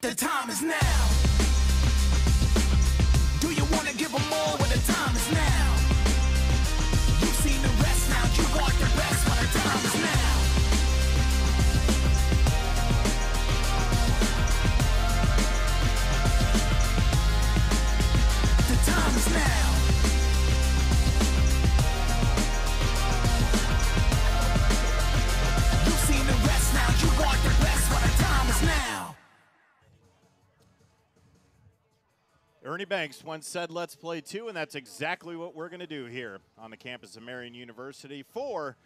The time is now. Ernie Banks once said, let's play two, and that's exactly what we're going to do here on the campus of Marian University for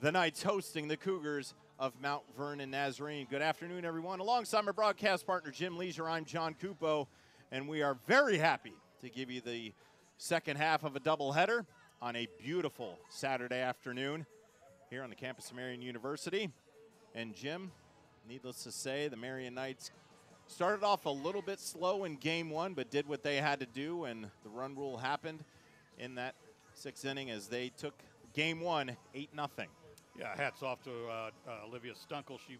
the Knights hosting the Cougars of Mount Vernon Nazarene. Good afternoon, everyone. Alongside my broadcast partner, Jim Leisure, I'm John Cupo, and we are very happy to give you the second half of a doubleheader on a beautiful Saturday afternoon here on the campus of Marian University. And Jim, needless to say, the Marian Knights started off a little bit slow in game one, but did what they had to do, and the run rule happened in that sixth inning as they took game one 8 nothing. Yeah, hats off to uh, uh, Olivia Stunkel. She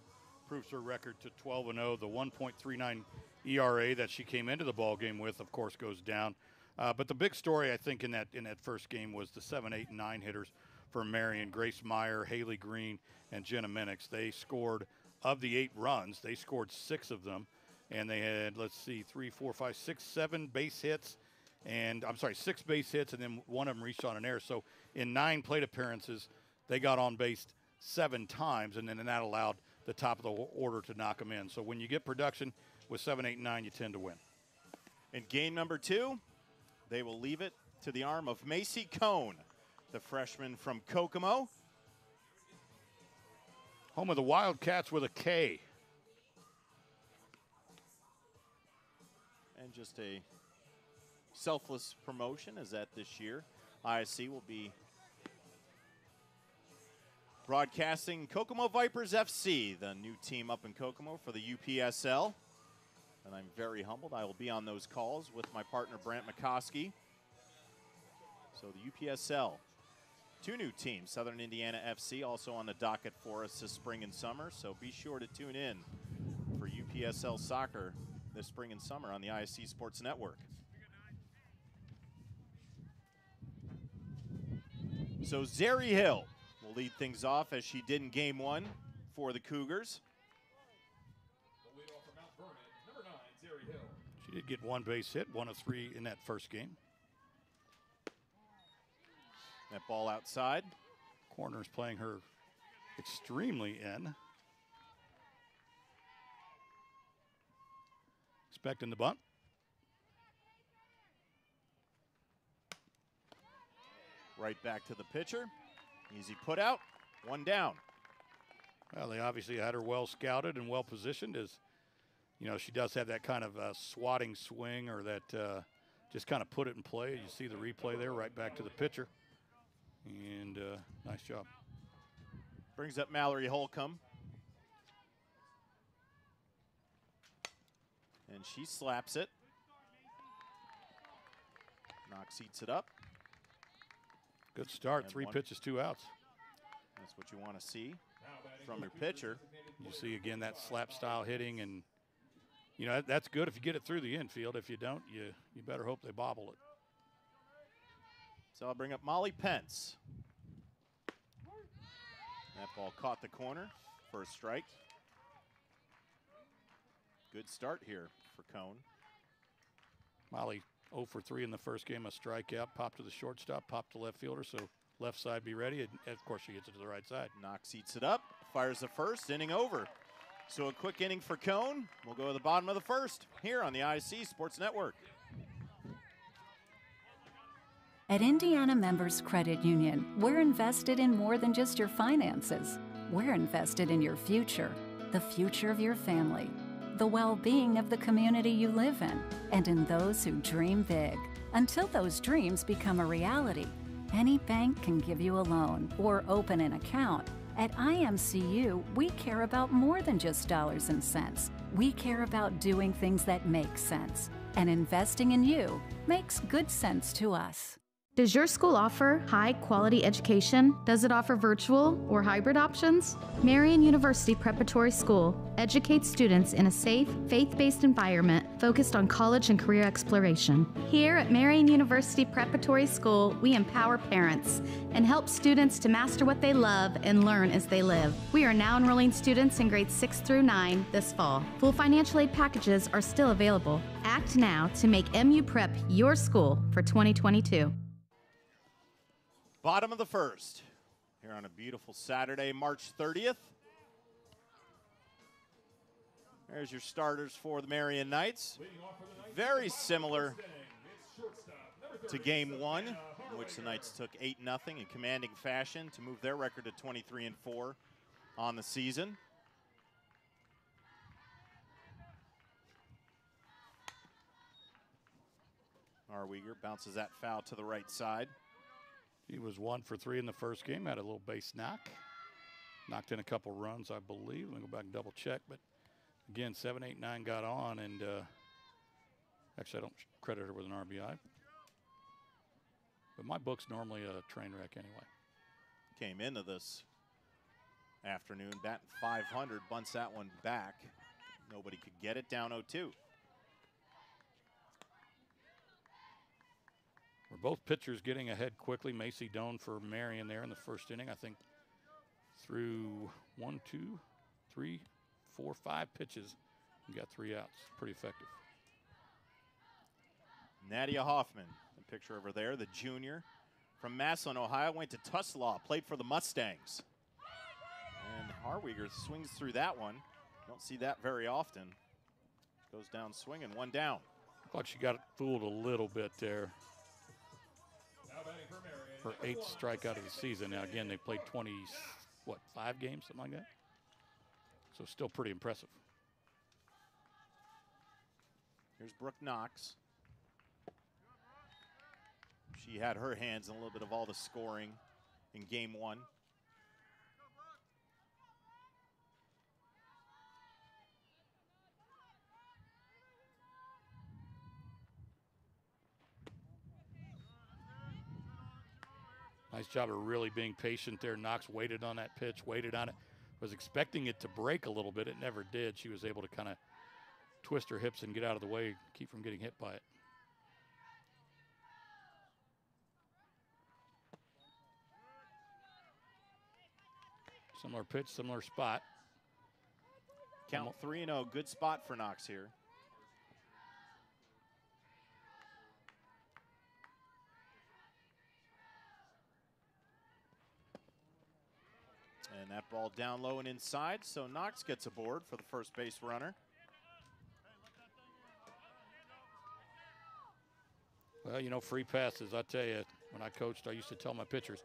proves her record to 12 and 0. The 1.39 ERA that she came into the ball game with, of course, goes down. Uh, but the big story, I think, in that in that first game was the seven, eight, and nine hitters for Marian: Grace Meyer, Haley Green, and Jenna Minix. They scored of the eight runs. They scored six of them, and they had let's see, three, four, five, six, seven base hits, and I'm sorry, six base hits, and then one of them reached on an error. So in nine plate appearances, they got on base seven times, and then that allowed the top of the order to knock them in. So when you get production with seven, eight, nine, you tend to win. In game number two, they will leave it to the arm of Macy Cone, the freshman from Kokomo. Home of the Wildcats with a K. just a selfless promotion as that this year ISC will be broadcasting Kokomo Vipers FC, the new team up in Kokomo for the UPSL. And I'm very humbled. I will be on those calls with my partner Brant McCoskey. So the UPSL, two new teams, Southern Indiana FC, also on the docket for us this spring and summer. So be sure to tune in for UPSL soccer this spring and summer on the ISC Sports Network. So Zeri Hill will lead things off as she did in game one for the Cougars. She did get one base hit, one of three in that first game. That ball outside. Corner's playing her extremely in. Expecting the bunt. Right back to the pitcher. Easy put out. One down. Well, they obviously had her well scouted and well positioned. As you know, she does have that kind of uh, swatting swing or that uh, just kind of put it in play. You see the replay there, right back to the pitcher. And uh, nice job. Brings up Mallory Holcomb. And she slaps it. Knox eats it up. Good start. And Three one- pitches, two outs. That's what you want to see from your pitcher. You see again that slap style hitting, and you know that's good if you get it through the infield. If you don't, you you better hope they bobble it. So I'll bring up Molly Pence. That ball caught the corner for a strike. Good start here for Cone. Molly 0 for 3 in the first game, a strikeout, pop to the shortstop, pop to left fielder, so left side be ready. And of course, she gets it to the right side. Knox eats it up, fires the first, inning over. So a quick inning for Cone. We'll go to the bottom of the first here on the ISC Sports Network. At Indiana Members Credit Union, we're invested in more than just your finances. We're invested in your future, the future of your family, the well being of the community you live in, and in those who dream big. Until those dreams become a reality, any bank can give you a loan or open an account. At IMCU, we care about more than just dollars and cents. We care about doing things that make sense. And investing in you makes good sense to us. Does your school offer high quality education? Does it offer virtual or hybrid options? Marian University Preparatory School educates students in a safe, faith based environment focused on college and career exploration. Here at Marian University Preparatory School, we empower parents and help students to master what they love and learn as they live. We are now enrolling students in grades 6 through 9 this fall. Full financial aid packages are still available. Act now to make MU Prep your school for 2022. Bottom of the first here on a beautiful Saturday, March 30th. There's your starters for the Marian Knights. Very similar to game one, in which the Knights took 8 0 in commanding fashion to move their record to 23 and 4 on the season. Harweger bounces that foul to the right side. He was one for three in the first game, had a little base knock. Knocked in a couple runs, I believe. Let me go back and double check. But again, seven, eight, nine got on, and uh, actually, I don't credit her with an RBI. But my book's normally a train wreck anyway. Came into this afternoon, batting 500, bunts that one back. Nobody could get it down 0 2. We're both pitchers getting ahead quickly. Macy Cone for Marian there in the first inning. I think through one, two, three, four, five pitches and got three outs. Pretty effective. Nadia Hoffman, the picture over there, the junior from Massillon, Ohio, went to Tuslaw, played for the Mustangs. And Harweger swings through that one. Don't see that very often. Goes down swinging, one down. Like she got fooled a little bit there. Her eighth strikeout of the season. Now, again, they played 20, what, five games, something like that? So, still pretty impressive. Here's Brooke Knox. She had her hands in a little bit of all the scoring in game one. Nice job of really being patient there. Knox waited on that pitch, waited on it. Was expecting it to break a little bit. It never did. She was able to kind of twist her hips and get out of the way, keep from getting hit by it. Similar pitch, similar spot. Count 3 0. Good spot for Knox here. And that ball down low and inside, so Knox gets aboard for the first base runner. Well, you know, free passes. I tell you, when I coached, I used to tell my pitchers,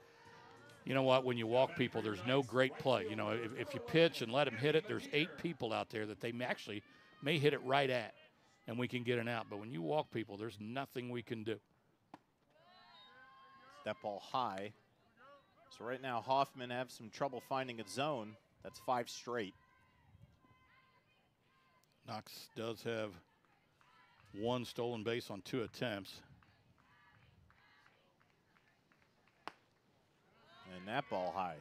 you know what, when you walk people, there's no great play. You know, if, if you pitch and let them hit it, there's eight people out there that they actually may hit it right at, and we can get an out. But when you walk people, there's nothing we can do. That ball high. So right now, Hoffman have some trouble finding a zone. That's five straight. Knox does have one stolen base on two attempts. And that ball high.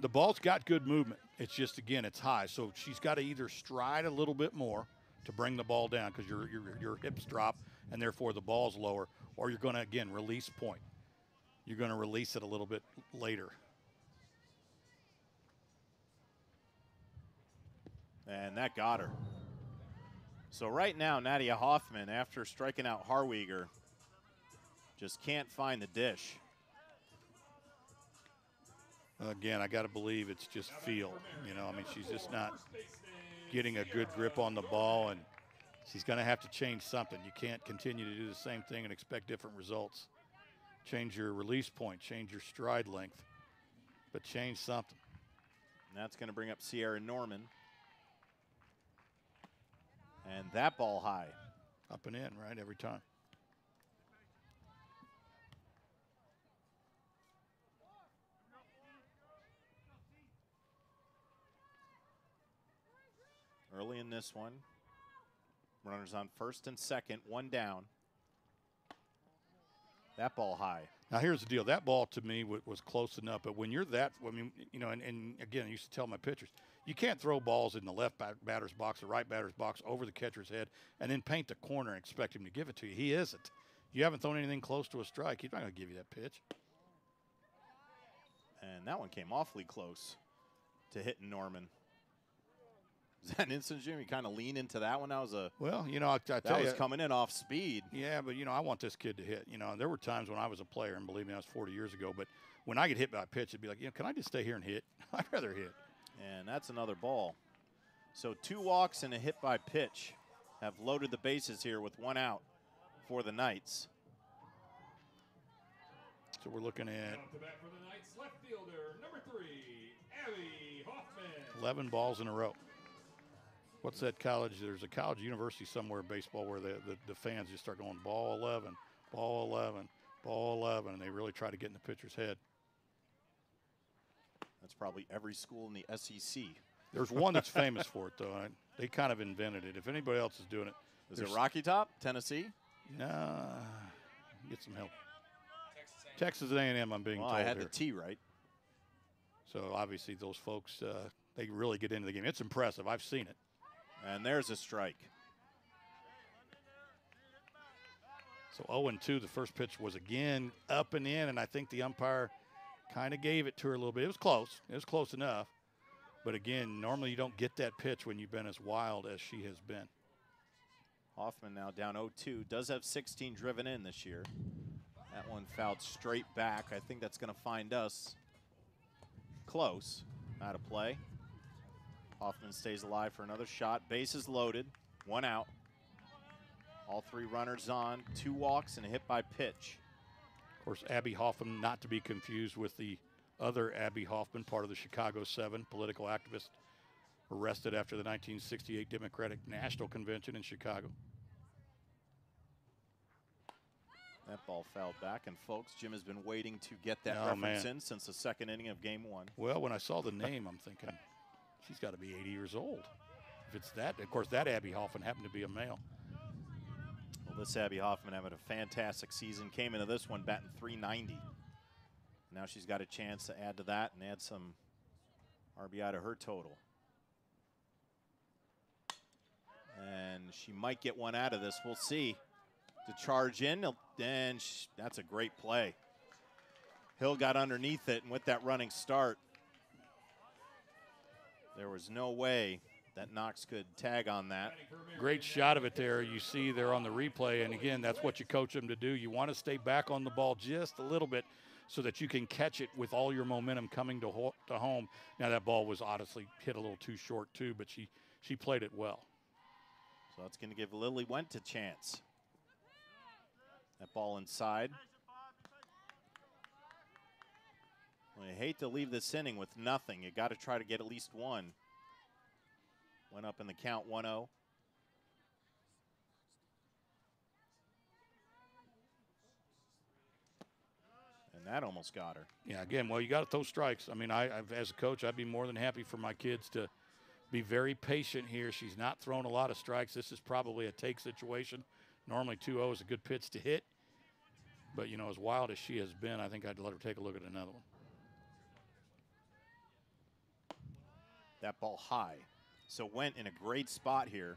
The ball's got good movement. It's just again, it's high, so she's got to either stride a little bit more to bring the ball down because your, your your hips drop and therefore the ball's lower, or you're going to again release point. You're going to release it a little bit later. And that got her. So right now, Nadia Hoffman, after striking out Harweger, just can't find the dish. Again, I got to believe it's just feel. You know, I mean, she's just not getting a good grip on the ball, and she's going to have to change something. You can't continue to do the same thing and expect different results. Change your release point, change your stride length, but change something. And that's going to bring up Sierra Norman. And that ball high. Up and in, right, every time. Early in this one, runners on first and second, one down. That ball high. Now here's the deal. That ball to me wa- was close enough, but when you're that, I mean, you know, and, and again, I used to tell my pitchers, you can't throw balls in the left bat- batter's box, the right batter's box, over the catcher's head, and then paint the corner and expect him to give it to you. He isn't. You haven't thrown anything close to a strike. He's not going to give you that pitch. And that one came awfully close to hitting Norman. Is that an instant, Jim? You kind of lean into that one. That was a Well, you know, I, I tell that was you, coming in off speed. Yeah, but you know, I want this kid to hit. You know, there were times when I was a player, and believe me, that was 40 years ago. But when I get hit by a pitch, it'd be like, you know, can I just stay here and hit? I'd rather hit. And that's another ball. So two walks and a hit by pitch have loaded the bases here with one out for the Knights. So we're looking at Up to bat for the Knights, left fielder, number three, Abby Hoffman. 11 balls in a row. What's that college? There's a college university somewhere in baseball where the, the, the fans just start going ball 11, ball 11, ball 11, and they really try to get in the pitcher's head. That's probably every school in the SEC. There's one that's famous for it, though. and They kind of invented it. If anybody else is doing it, Is it Rocky Top, Tennessee? Nah, get some help. Texas A&M, I'm being Well, told I had here. the T right. So obviously those folks, uh, they really get into the game. It's impressive. I've seen it. And there's a strike. So 0 and 2, the first pitch was again up and in, and I think the umpire kind of gave it to her a little bit. It was close. It was close enough. But again, normally you don't get that pitch when you've been as wild as she has been. Hoffman now down 0-2. Does have 16 driven in this year. That one fouled straight back. I think that's going to find us close. Out of play. Hoffman stays alive for another shot. Bases loaded. One out. All three runners on. Two walks and a hit by pitch. Of course, Abby Hoffman, not to be confused with the other Abbie Hoffman, part of the Chicago Seven, political activist, arrested after the 1968 Democratic National Convention in Chicago. That ball fouled back. And folks, Jim has been waiting to get that Oh, reference man. in since the second inning of game one. Well, when I saw the name, I'm thinking she's got to be 80 years old. If it's that, of course, that Abbie Hoffman happened to be a male. Well, this Abby Hoffman having a fantastic season. Came into this one batting 390. Now she's got a chance to add to that and add some RBI to her total. And she might get one out of this. We'll see. To charge in, and that's a great play. Hill got underneath it, and with that running start, there was no way that Knox could tag on that. Great shot of it there. You see there on the replay. And again, that's what you coach them to do. You want to stay back on the ball just a little bit so that you can catch it with all your momentum coming to, ho- to home. Now, that ball was honestly hit a little too short, too, but she, she played it well. So that's going to give Lily Went a chance. That ball inside. You hate to leave this inning with nothing. You got to try to get at least one. Went up in the count 1 0. And that almost got her. Yeah, again, well, you got to throw strikes. I mean, I, I've, as a coach, I'd be more than happy for my kids to be very patient here. She's not thrown a lot of strikes. This is probably a take situation. Normally, 2 0 is a good pitch to hit. But, you know, as wild as she has been, I think I'd let her take a look at another one. That ball high. So went in a great spot here.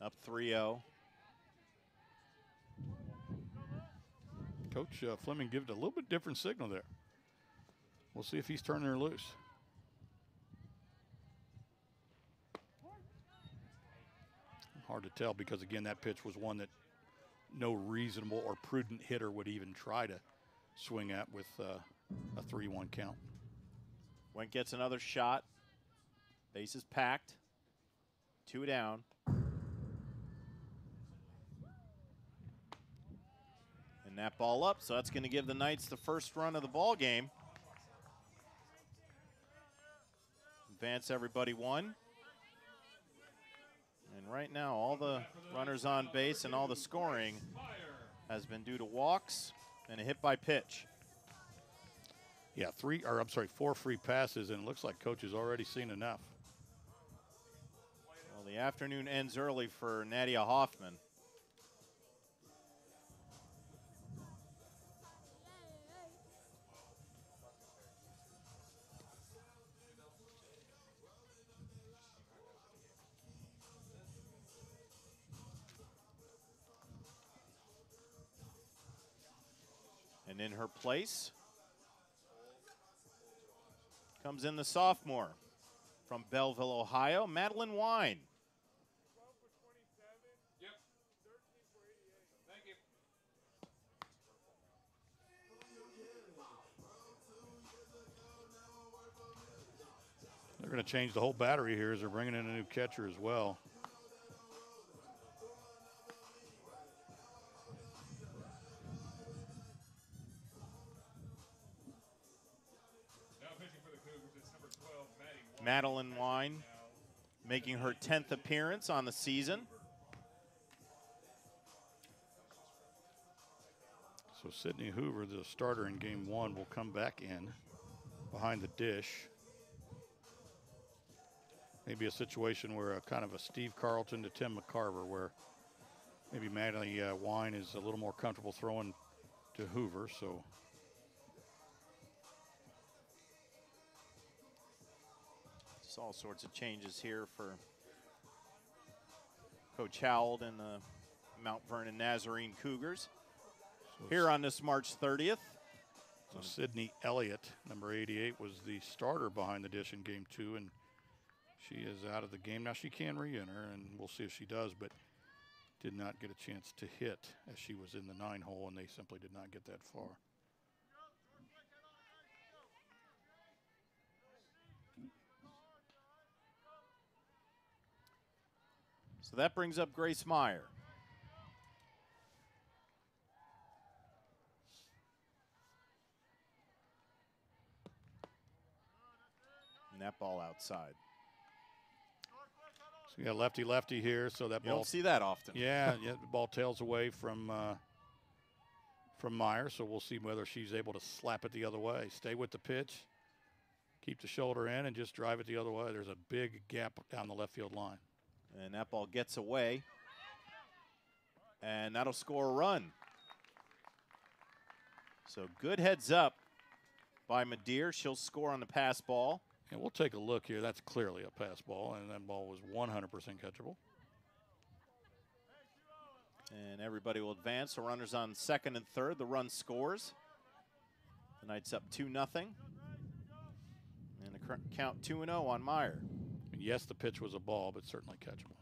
Up 3 0. Coach uh, Fleming gave it a little bit different signal there. We'll see if he's turning her loose. Hard to tell because, again, that pitch was one that no reasonable or prudent hitter would even try to swing at with uh, a 3 1 count. Went gets another shot. Bases packed. Two down. And that ball up, so that's going to give the Knights the first run of the ball game. Advance everybody one. And right now, all the runners on base and all the scoring has been due to walks and a hit by pitch. Yeah, three, or I'm sorry, four free passes, and it looks like coach has already seen enough. Well, the afternoon ends early for Nadia Hoffman. And in her place comes in the sophomore from Bellville, Ohio, Madeline Wine. Going to change the whole battery here as they're bringing in a new catcher as well. Now pitching for the Cougars, it's number 12, Maddie White. Madeline Wine making her 10th appearance on the season. So Sydney Hoover, the starter in game one, will come back in behind the dish. Maybe a situation where a kind of a Steve Carlton to Tim McCarver, where maybe Madeline uh, Wine is a little more comfortable throwing to Hoover. So it's all sorts of changes here for Coach Howell and the Mount Vernon Nazarene Cougars. so Here on this March 30th, So Sydney Elliott, number 88, was the starter behind the dish in game two, and she is out of the game. Now she can re-enter, and we'll see if she does, but did not get a chance to hit as she was in the nine hole, and they simply did not get that far. so that brings up Grace Meyer. And that ball outside. Got lefty lefty here, so that You ball don't see that often. Yeah, yeah, the ball tails away from uh, from Meyer, so we'll see whether she's able to slap it the other way. Stay with the pitch, keep the shoulder in, and just drive it the other way. There's a big gap down the left field line. And that ball gets away. And that'll score a run. So good heads up by Madeir. She'll score on the pass ball. And we'll take a look here. That's clearly a pass ball, and that ball was 100% catchable. And everybody will advance. So runners on second and third. The run scores. The Knights up 2 nothing. And the count 2 and 0 on Meyer. And yes, the pitch was a ball, but certainly catchable.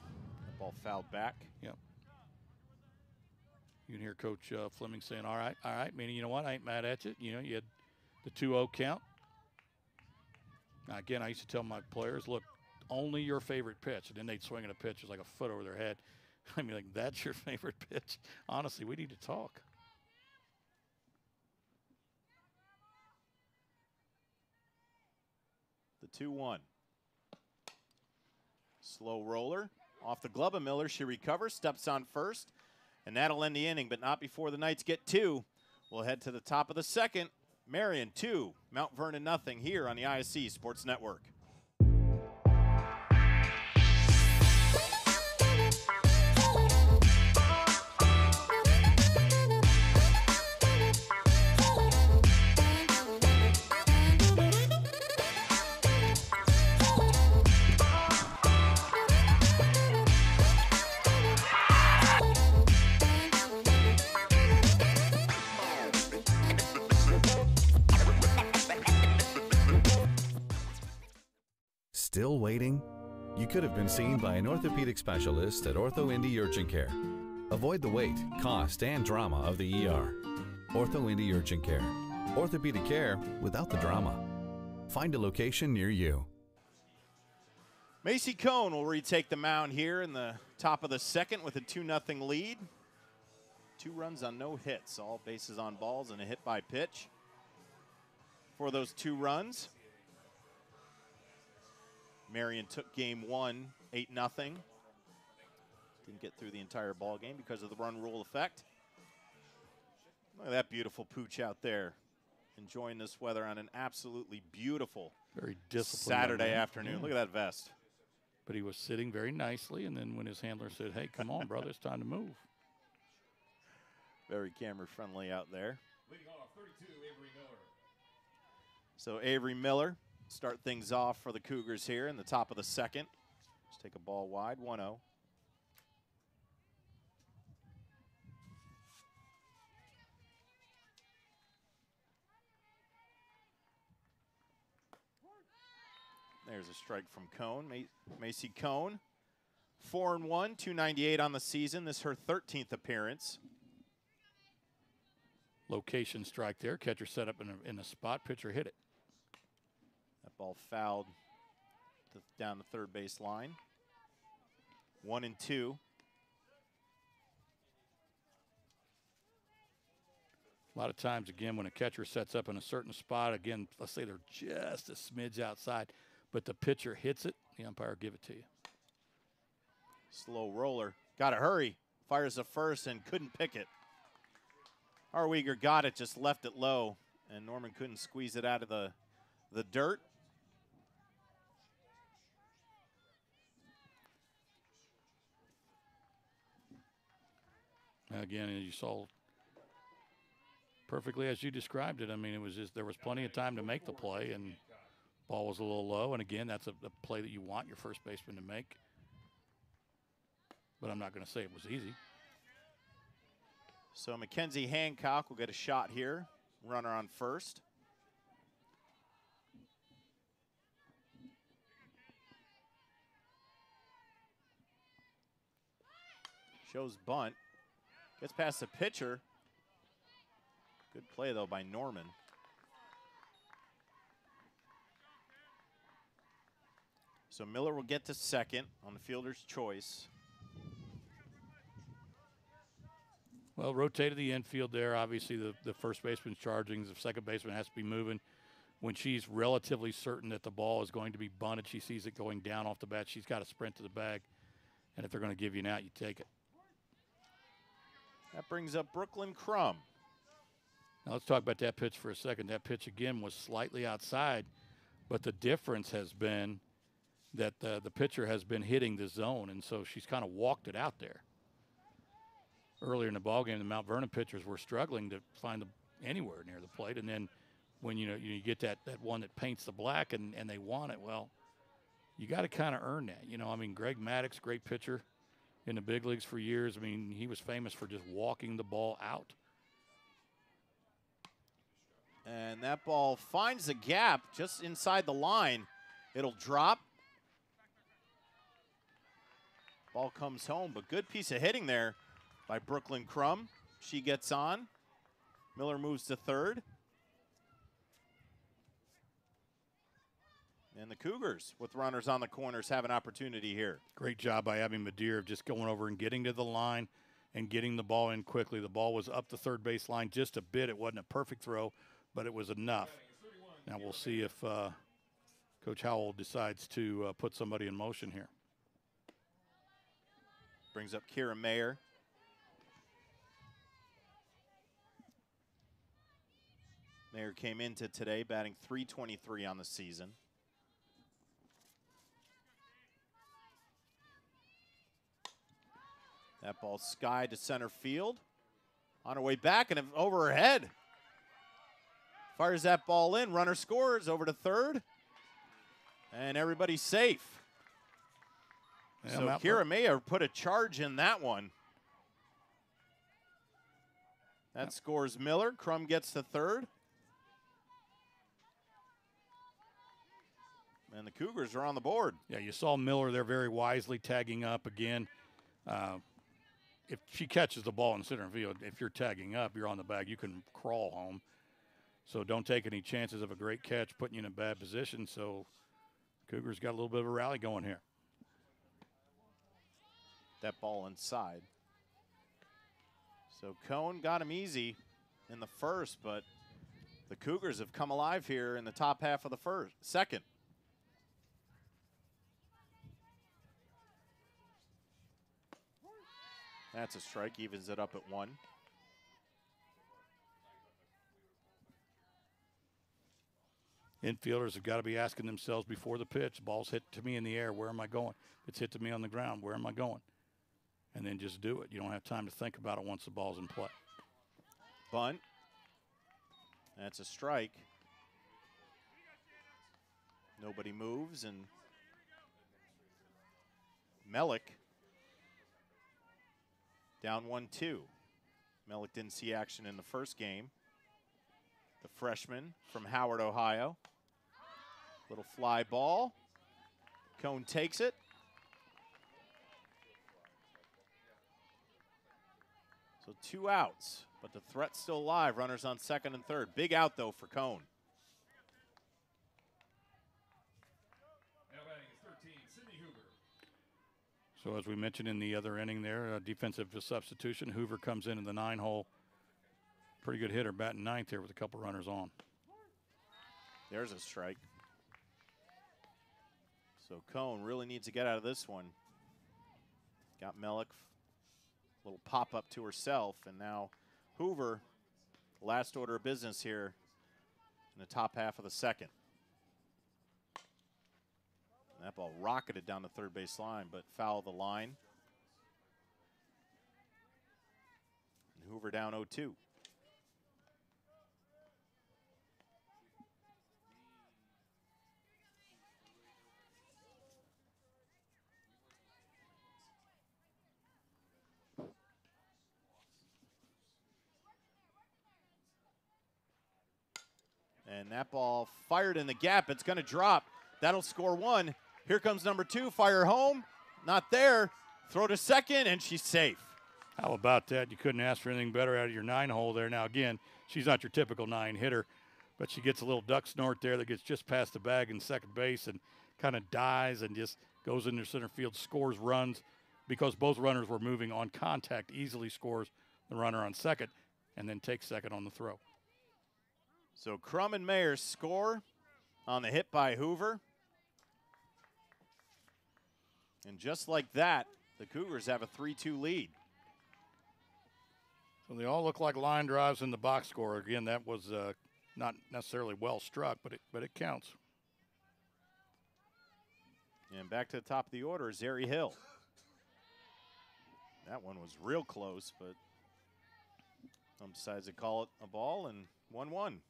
The ball fouled back. Yep. You can hear Coach uh, Fleming saying, "All right, all right," meaning you know what, I ain't mad at you. You know, you had the 2-0 count. Again, I used to tell my players, look, only your favorite pitch, and then they'd swing at a pitch that's like a foot over their head. I mean, like that's your favorite pitch. Honestly, we need to talk. The 2 1. Slow roller off the glove of Miller. She recovers, steps on first, and that'll end the inning, but not before the Knights get two. We'll head to the top of the second. Marian 2, Mount Vernon nothing here on the ISC Sports Network. Could have been seen by an orthopedic specialist at Ortho Indy Urgent Care. Avoid the wait, cost, and drama of the ER. Ortho Indy Urgent Care. Orthopedic care without the drama. Find a location near you. Macy Cone will retake the mound here in the top of the second with a 2 0 lead. Two runs on no hits, all bases on balls, and a hit by pitch for those two runs. Marian took game one, 8 0. Didn't get through the entire ball game because of the run rule effect. Look at that beautiful pooch out there. Enjoying this weather on an absolutely beautiful Very disciplined. Saturday man. afternoon. Yeah. Look at that vest. But he was sitting very nicely, and then when his handler said, "Hey, come on, brother, it's time to move," Very camera friendly out there. Leading off 32, Avery Miller. So Avery Miller start things off for the Cougars here in the top of the second. Let's take a ball wide, 1 0. There's a strike from Cone, Macy Cone. 4 and 1, 298 on the season. This her 13th appearance. Location strike there. Catcher set up in a, in a spot. Pitcher hit it. That ball fouled to, down the third base line. One and two. A lot of times, again, when a catcher sets up in a certain spot, again, let's say they're just a smidge outside, but the pitcher hits it, the umpire give it to you. Slow roller. Got to hurry. Fires a first and couldn't pick it. Harweger got it, just left it low, and Norman couldn't squeeze it out of the the dirt. Again, as you saw perfectly as you described it, I mean, it was just there was plenty of time to make the play, and ball was a little low. And again, that's a, a play that you want your first baseman to make. But I'm not going to say it was easy. So Mackenzie Hancock will get a shot here. Runner on first. Shows bunt. Gets past the pitcher. Good play, though, by Norman. So Miller will get to second on the fielder's choice. Well, rotated the infield there. Obviously, the, the first baseman's charging. The second baseman has to be moving. When she's relatively certain that the ball is going to be bunted, she sees it going down off the bat. She's got to sprint to the bag. And if they're going to give you an out, you take it. That brings up Brooklyn Crum. Now let's talk about that pitch for a second. That pitch again was slightly outside, but the difference has been that uh, the pitcher has been hitting the zone, and so she's kind of walked it out there. Earlier in the ballgame, the Mount Vernon pitchers were struggling to find the, anywhere near the plate, and then when you know you get that that one that paints the black and, and they want it, well, you got to kind of earn that. You know, I mean, Greg Maddux, great pitcher in the big leagues for years. I mean, he was famous for just walking the ball out. And that ball finds a gap just inside the line. It'll drop. Ball comes home, but good piece of hitting there by Brooklyn Crum. She gets on. Miller moves to third. And the Cougars, with runners on the corners, have an opportunity here. Great job by Abby Madeir of just going over and getting to the line and getting the ball in quickly. The ball was up the third base line just a bit. It wasn't a perfect throw, but it was enough. Now we'll see if uh, Coach Howell decides to uh, put somebody in motion here. Brings up Kira Mayer. Mayer came into today batting 323 on the season. That ball sky to center field. On her way back and over her head. Fires that ball in. Runner scores over to third. And everybody's safe. Yeah, so Kira Mayer put a charge in that one. That scores Miller. Crum gets to third. And the Cougars are on the board. Yeah, you saw Miller there very wisely tagging up again. Uh, if she catches the ball in center field, if you're tagging up, you're on the bag. You can crawl home. So don't take any chances of a great catch putting you in a bad position. So Cougars got a little bit of a rally going here. That ball inside. So Cone got him easy in the first, but the Cougars have come alive here in the top half of the first, second. That's a strike, evens it up at one. Infielders have got to be asking themselves before the pitch, ball's hit to me in the air, where am I going? It's hit to me on the ground, where am I going? And then just do it. You don't have time to think about it once the ball's in play. Bunt. That's a strike. Nobody moves, and Melik down 1 2. Melik didn't see action in the first game. The freshman from Howard, Ohio. Little fly ball. Cone takes it. So two outs, but the threat's still alive. Runners on second and third. Big out, though, for Cone. Now batting is 13, Sydney Hoover. So as we mentioned in the other inning there, defensive substitution. Hoover comes in in the nine hole. Pretty good hitter, batting ninth here with a couple runners on. There's a strike. So Cone really needs to get out of this one. Got Melick, little pop up to herself, and now Hoover, last order of business here in the top half of the second. That ball rocketed down the third base line, but foul the line. And Hoover down 0 2. And that ball fired in the gap. It's going to drop. That'll score one. Here comes number two. Fire home. Not there. Throw to second, and she's safe. How about that? You couldn't ask for anything better out of your nine hole there. Now, again, she's not your typical nine hitter, but she gets a little duck snort there that gets just past the bag in second base and kind of dies and just goes into center field, scores runs because both runners were moving on contact, easily scores the runner on second, and then takes second on the throw. So Crum and Mayer score on the hit by Hoover. And just like that, the Cougars have a 3 2 lead. So they all look like line drives in the box score. Again, that was uh, not necessarily well struck, but it but it counts. And back to the top of the order, Zeri Hill. That one was real close, but some decides to call it a ball and one 1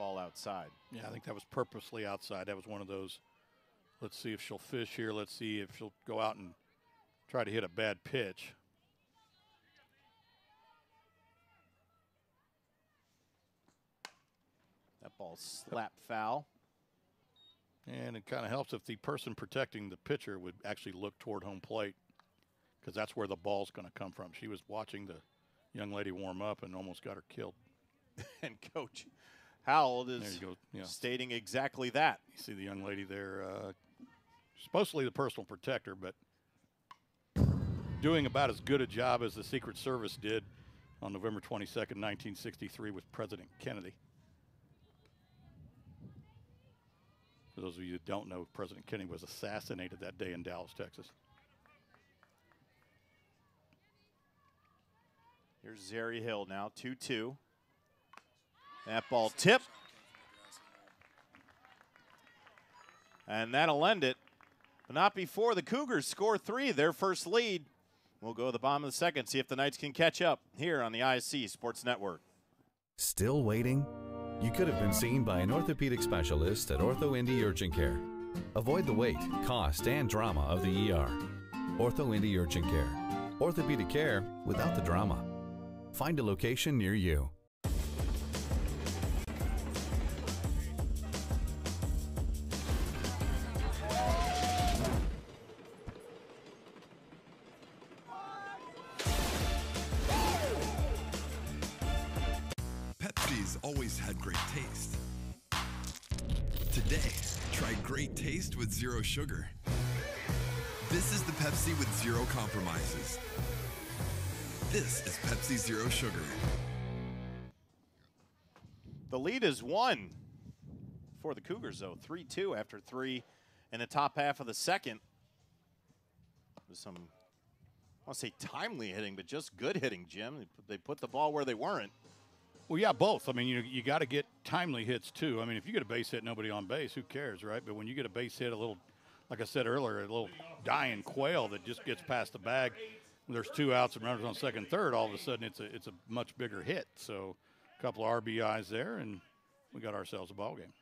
ball outside. Yeah, I think that was purposely outside. That was one of those. Let's see if she'll fish here. Let's see if she'll go out and try to hit a bad pitch. That ball slapped foul. And it kind of helps if the person protecting the pitcher would actually look toward home plate because that's where the ball's going to come from. She was watching the young lady warm up and almost got her killed. and Coach Howell is. Yeah. stating exactly that. You see the young lady there, uh, supposedly the personal protector, but doing about as good a job as the Secret Service did on November 22nd, 1963, with President Kennedy. For those of you who don't know, President Kennedy was assassinated that day in Dallas, Texas. Here's Zeri Hill now, 2 2. That ball tip. And that'll end it. But not before the Cougars score three, their first lead. We'll go to the bottom of the second, see if the Knights can catch up here on the ISC Sports Network. Still waiting? You could have been seen by an orthopedic specialist at Ortho Indy Urgent Care. Avoid the wait, cost, and drama of the ER. Ortho Indy Urgent Care. Orthopedic care without the drama. Find a location near you. One for the Cougars, though. 3 2 after three in the top half of the second. With some, I want to say timely hitting, but just good hitting, Jim. They put- the ball where they weren't. Well, yeah, both. I mean, you you got to get timely hits too. I mean, if you get a base hit, nobody on base, who cares, right? But when you get a base hit, a little, like I said earlier, a little dying quail that just gets past the bag. There's two outs and runners on second, third, all of a sudden it's a it's a much bigger hit. So, a couple of RBIs there, and we got ourselves a ball game.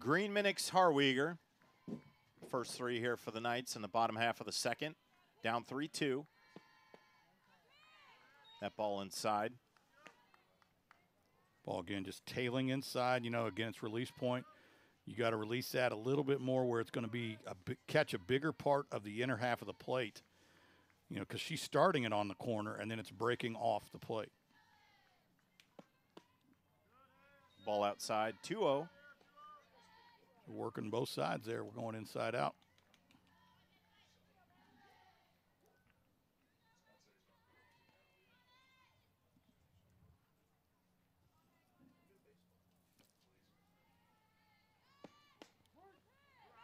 Green Minix Harweger. First three here for the Knights in the bottom half of the second. Down 3 2. That ball inside. Ball again just tailing inside. You know, again, it's release point. You got to release that a little bit more where it's going to be a catch a bigger part of the inner half of the plate. You know, because she's starting it on the corner and then it's breaking off the plate. Ball outside. 2 0. Working both sides there. We're going inside out.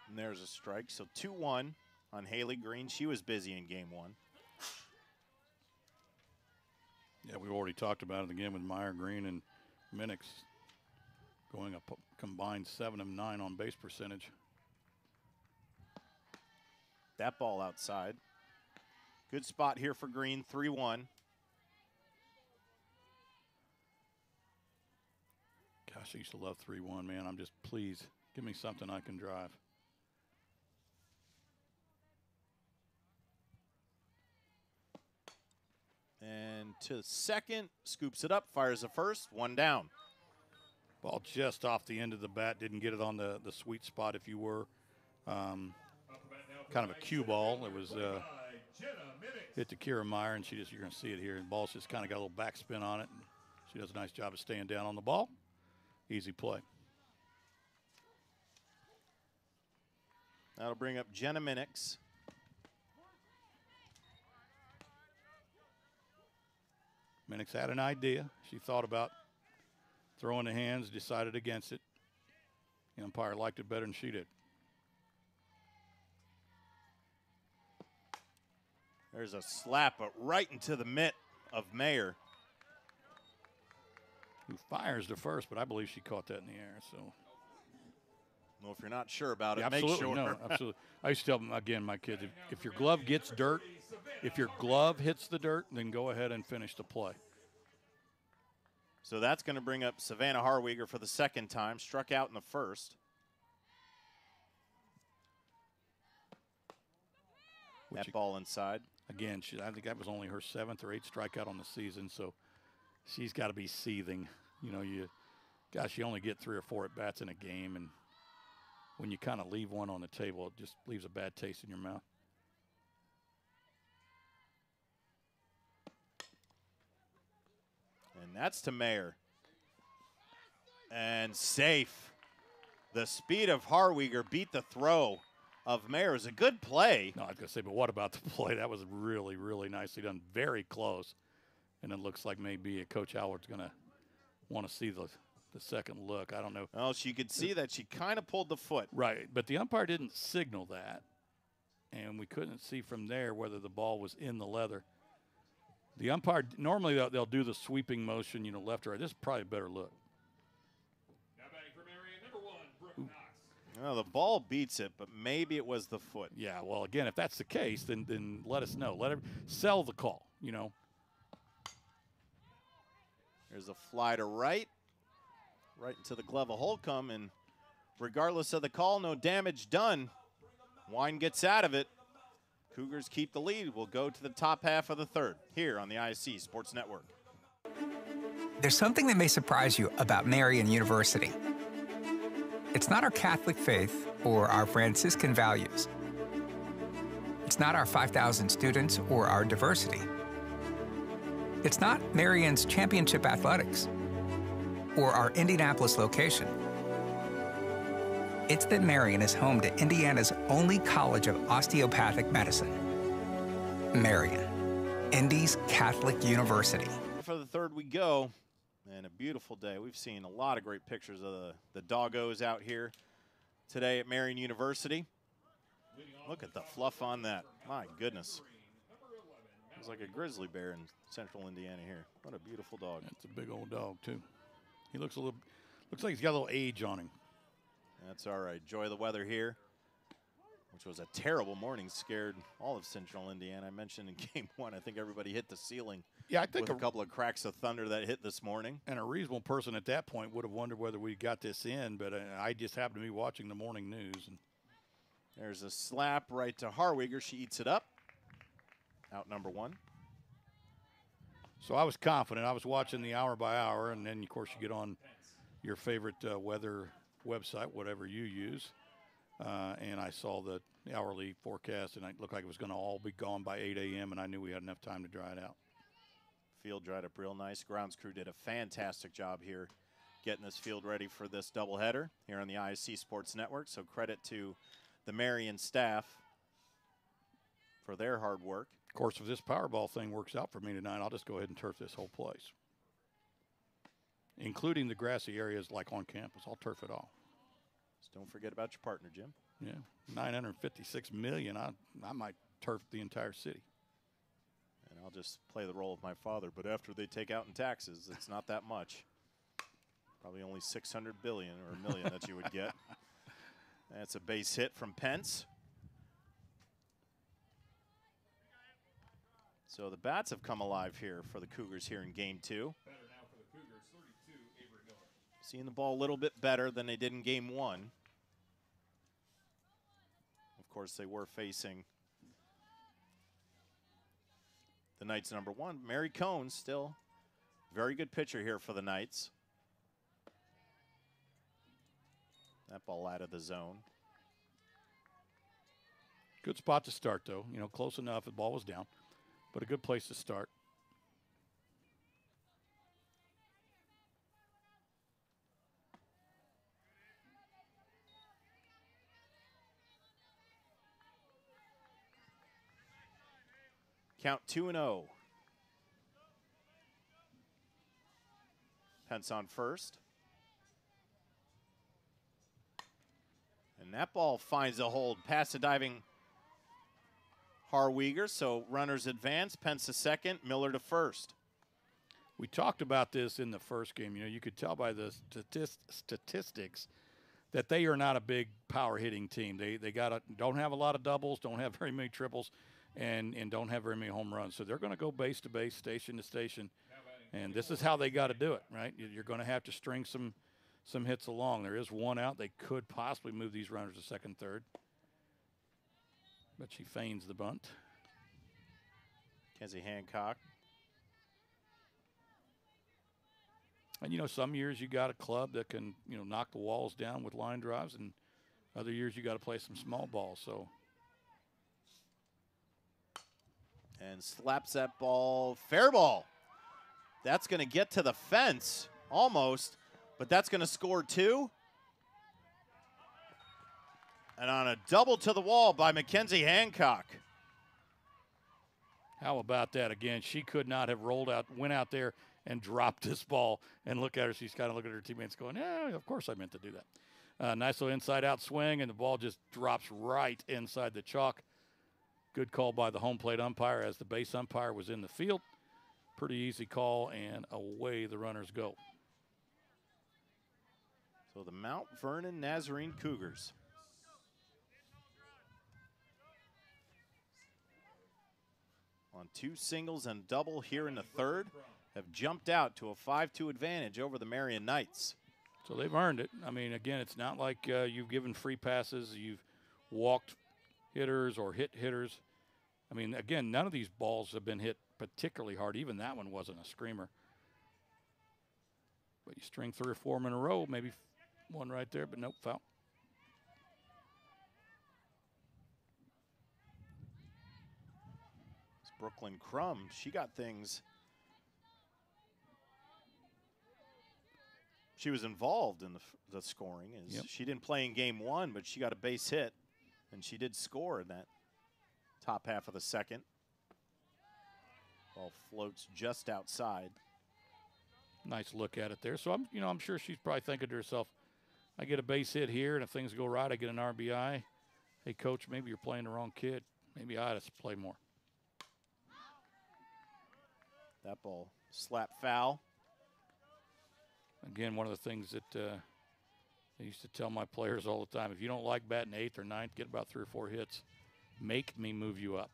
And there's a strike. So 2 1 on Haley Green. She was busy in game one. Yeah, we've already talked about it again with Meyer Green and Minix going up combined seven of nine on base percentage. That ball outside. Good spot here for Green. 3 1. Gosh, I used to love 3 1, man. I'm just, please, give me something I can drive. And to second, scoops it up, fires a first, one down. Ball just off the end of the bat, didn't get it on the, the sweet spot, if you were. Um, kind of a cue ball. It was uh, hit to Kira Meyer, and she just, you're going to see it here. And ball's just kind of got a little backspin on it. She does a nice job of staying down on the ball. Easy play. That'll bring up Jenna Minix. Minix had an idea. She thought about throwing the hands, decided against it. The umpire liked it better than she did. There's a slap, but right into the mitt of Mayer. Who fires the first, but I believe she caught that in the air. So Well, if you're not sure about it, Yeah, make sure. no, absolutely. I used to tell them again, my kids, if, if your glove gets dirt, if your glove hits the dirt, then go ahead and finish the play. So that's going to bring up Savannah Harwiger for the second time. Struck out in the first. Which that ball inside. Again, she, I think that was only her seventh or eighth strikeout on the season, so she's got to be seething. You know, you, gosh, you only get three or four at bats in a game, and when you kind of leave one on the table, it just leaves a bad taste in your mouth. And that's to Mayer. And safe. The speed of Harwiger beat the throw of Mayer. It was a good play. No, I was going to say, but what about the play? That was really, really nicely done. Very close. And it looks like maybe Coach Howard's going to want to see the, the second look. I don't know. Well, she could see that she kind of pulled the foot. Right, but the umpire didn't signal that, and we couldn't see from there whether the ball was in the leather. The umpire normally they'll, they'll do the sweeping motion, you know, left or right. This is probably a better look. Now batting for Marian, number one, Brooke Knox. Well, the ball beats it, but maybe it was the foot. Yeah, well, again, if that's the case, then then let us know. Let it sell the call. You know, There's a fly to right, right into the glove of Holcomb, and regardless of the call, no damage done. Wine gets out of it. Cougars keep the lead. We'll go to the top half of the third here on the ISC Sports Network. There's something that may surprise you about Marian University. It's not our Catholic faith or our Franciscan values. It's not our 5,000 students or our diversity. It's not Marian's championship athletics or our Indianapolis location. It's that Marian is home to Indiana's only college of osteopathic medicine. Marian, Indy's Catholic University. For the third, we go. And a beautiful day. We've seen a lot of great pictures of the, the doggos out here today at Marian University. Look at the fluff on that. My goodness. It's like a grizzly bear in central Indiana here. What a beautiful dog. that's a big old dog too. He looks a little, looks like he's got a little age on him. That's all right. Enjoy the weather here, which was a terrible morning. Scared all of central Indiana. I mentioned in game one, I think everybody hit the ceiling Yeah, I think with a, a couple of cracks of thunder that hit this morning. and a reasonable person at that point would have wondered whether we got this in, but uh, I just happened to be watching the morning news and There's a slap right to Harwiger. She eats it up. Out number one. So I was confident. I was watching the hour by hour, and then of course you get on your favorite uh, weather website, whatever you use, uh, and I saw the hourly forecast, and it looked like it was going to all be gone by 8 a.m. And I knew we had enough time to dry it out. Field dried up real nice. Grounds crew did a fantastic job here getting this field ready for this doubleheader here on the ISC Sports Network. So credit to the Marian staff for their hard work. Of course, if this Powerball thing works out for me tonight, I'll just go ahead and turf this whole place, including the grassy areas like on campus. I'll turf it all. Just don't forget about your partner, Jim. Yeah, 956 million. I I might turf the entire city. And I'll just play the role of my father. But after they take out in taxes, it's not that much. Probably only 600 billion or a million that you would get. That's a base hit from Pence. So the bats have come alive here for the Cougars here in game two. Better now for the Cougars, 32, Avery Miller. Seeing the ball a little bit better than they did in game one. Course, they were facing the Knights number one. Macy Cone still very good pitcher here for the Knights. That ball out of the zone. Good spot to start, though. You know, close enough. The ball was down, but a good place to start. Count 2 and 0. Pence on first. And that ball finds a hold past the diving Harweger. So runners advance. Pence to second, Miller to first. We talked about this in the first game. You know, you could tell by the statist- statistics that they are not a big power hitting team. They they got a, don't have a lot of doubles, don't have very many triples, and and don't have very many home runs. So they're going to go base to base, station to station, and this is how they got to do it, right? You- You're going to have to string some some hits along. There is one out. They could possibly move these runners to second, third, but she feigns the bunt. Kenzie Hancock. And you know, some years you got a club that can you know knock the walls down with line drives, and other years you got to play some small ball. So and slaps that ball. Fair ball. That's going to get to the fence almost, but that's going to score two. And on a double to the wall by Mackenzie Hancock. how about that again? She could not have rolled out, went out there and dropped this ball. And look at her; she's kind of looking at her teammates, going, "Yeah, of course I meant to do that." Uh, nice little inside-out swing, and the ball just drops right inside the chalk. Good call by the home plate umpire as the base umpire was in the field. Pretty easy call, and away the runners go. So the Mount Vernon Nazarene Cougars. On two singles and double here in the third, have jumped out to a 5 2 advantage over the Marian Knights. So they've earned it. I mean, again, it's not like uh, you've given free passes, you've walked hitters or hit hitters. I mean, again, none of these balls have been hit particularly hard. Even that one wasn't a screamer. But you string three or four in a row, maybe one right there, but nope, foul. It's Brooklyn Crumb. She got things. She was involved in the, the scoring. Is Yep. She didn't play in game one, but she got a base hit, and she did score in that top half of the second. Ball floats just outside. Nice look at it there. So I'm, you know, I'm sure she's probably thinking to herself, I get a base hit here, and if things go right, I get an RBI. Hey, coach, maybe you're playing the wrong kid. Maybe I ought to play more. That ball slap foul. Again, one of the things that uh, I used to tell my players all the time: if you don't like batting eighth or ninth, get about three or four hits. Make me move you up.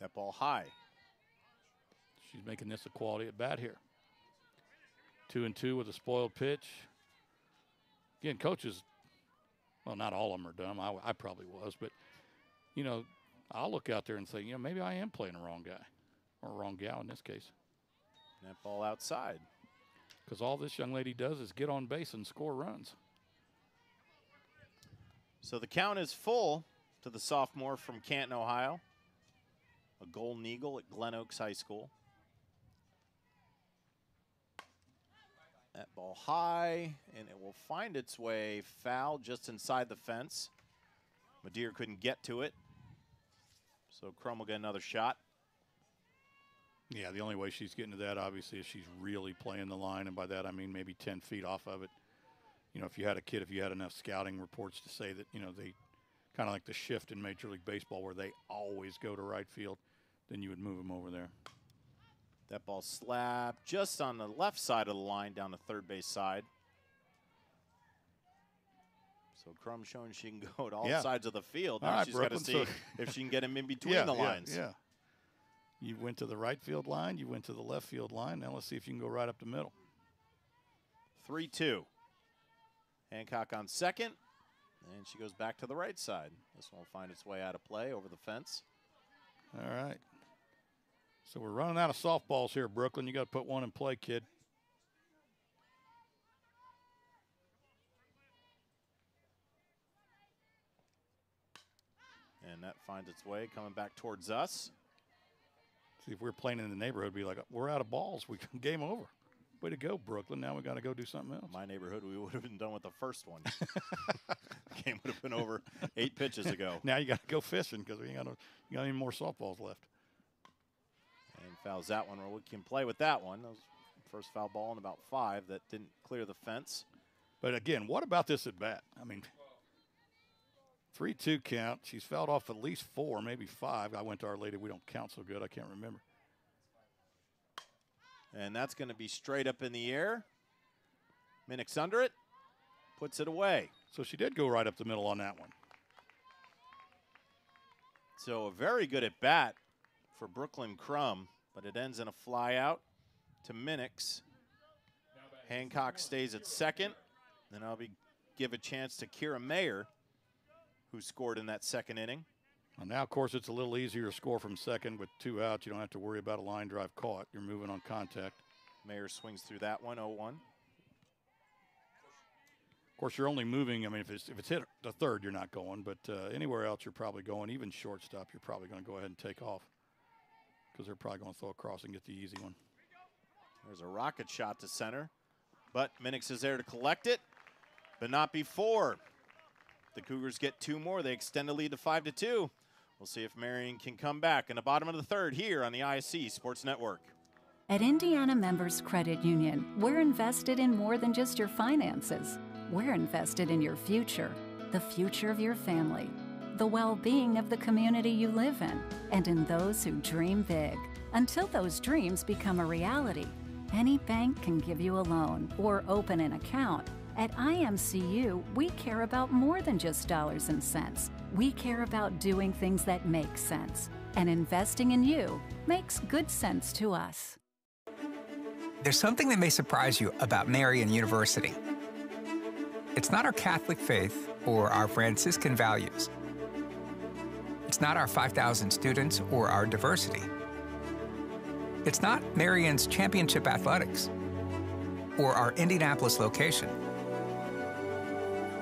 That ball high. She's making this a quality at bat here. Two and two with a spoiled pitch. Again, coaches, well, not all of them are dumb. I, I probably was, but you know, I'll look out there and say, you know, maybe I am playing the wrong guy or wrong gal in this case. That ball outside. Because all this young lady does is get on base and score runs. So the count is full to the sophomore from Canton, Ohio. A Golden Eagle at Glen Oaks High School. That ball high, and it will find its way foul just inside the fence. Madeir couldn't get to it. So Crum will get another shot. Yeah, the only way she's getting to that, obviously, is she's really playing the line. And by that, I mean maybe 10 feet off of it. You know, if you had a kid, if you had enough scouting reports to say that, you know, they kind of like the shift in Major League Baseball where they always go to right field, then you would move them over there. That ball slapped just on the left side of the line down the third base side. So Crum showing she can go to all Yeah. sides of the field. Now right, she's got to see if she can get him in between yeah, the yeah, lines. Yeah. You went to the right field line, you went to the left field line. Now let's see if you can go right up the middle. 3 2. Hancock on second. And she goes back to the right side. This one will find its way out of play over the fence. All right. So we're running out of softballs here, Brooklyn. You got to put one in play, kid. And that finds its way coming back towards us. See, if we are playing in the neighborhood, be like, we're out of balls. We game over. Way to go, Brooklyn. Now we got to go do something else. My neighborhood, we would have been done with the first one. Game would have been over eight pitches ago. Now you got to go fishing because we ain't got, no, you got any more softballs left. And fouls that one, or we can play with that one. That was first foul ball in about five that didn't clear the fence. But again, what about this at bat? I mean, 3 2 count. She's fouled off at least four, maybe five. I went to Our Lady. We don't count so good. I can't remember. And that's going to be straight up in the air. Minix under it, puts it away. So she did go right up the middle on that one. So a very good at bat for Brooklyn Crumb, but it ends in a fly out to Minix. Hancock stays at second. Then I'll be give a chance to Kira Mayer, who scored in that second inning. Well, now, of course, it's a little easier to score from second with two outs. You don't have to worry about a line drive caught. You're moving on contact. Mayer swings through that one, 0 1. Of course, you're only moving. I mean, if it's if it's hit the third, you're not going. But uh, anywhere else, you're probably going. Even shortstop, you're probably going to go ahead and take off because they're probably going to throw across and get the easy one. There's a rocket shot to center, but Minix is there to collect it, but not before. The Cougars get two more. They extend the lead to five to two. We'll see if Marian can come back in the bottom of the third here on the ISC Sports Network. At Indiana Members Credit Union, we're invested in more than just your finances. We're invested in your future, the future of your family, the well being of the community you live in, and in those who dream big. Until those dreams become a reality, any bank can give you a loan or open an account. At IMCU, we care about more than just dollars and cents. We care about doing things that make sense. And investing in you makes good sense to us. There's something that may surprise you about Marian University. It's not our Catholic faith or our Franciscan values. It's not our 5,000 students or our diversity. It's not Marian's championship athletics or our Indianapolis location.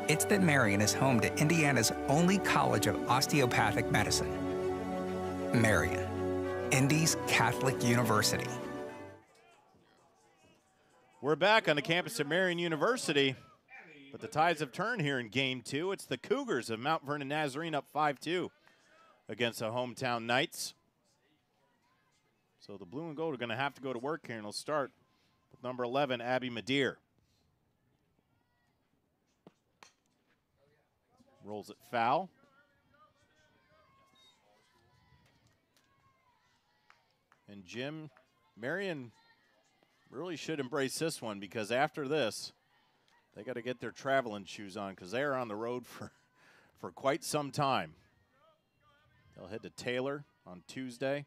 It's that Marian is home to Indiana's only college of osteopathic medicine. Marian, Indy's Catholic University. We're back on the campus of Marian University, but the tides have turned here in game two. It's the Cougars of Mount Vernon Nazarene up 5 2 against the hometown Knights. So the blue and gold are going to have to go to work here, and they'll start with number 11, Abby Madeir. Rolls it foul. And Jim, Marian really should embrace this one because after this, they got to get their traveling shoes on because they are on the road for, for quite some time. They'll head to Taylor on Tuesday.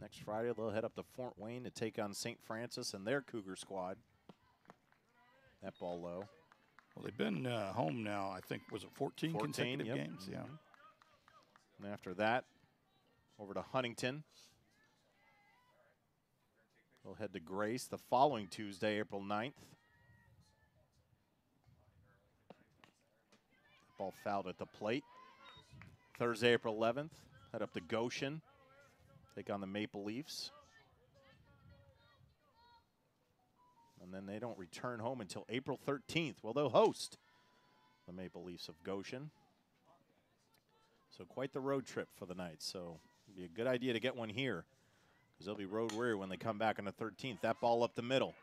Next Friday, they'll head up to Fort Wayne to take on St. Francis and their Cougar squad. That ball low. Well, they've been uh, home now. I think was it 14, 14, consecutive yep. games? Yeah. And after that, over to Huntington. We'll head to Grace the following Tuesday, April 9th. Ball fouled at the plate. Thursday, April 11th, head up to Goshen, take on the Maple Leafs. And then they don't return home until April 13th. Well, they'll host the Maple Leafs of Goshen. So quite the road trip for the night. So it'd be a good idea to get one here because they'll be road weary when they come back on the 13th. That ball up the middle.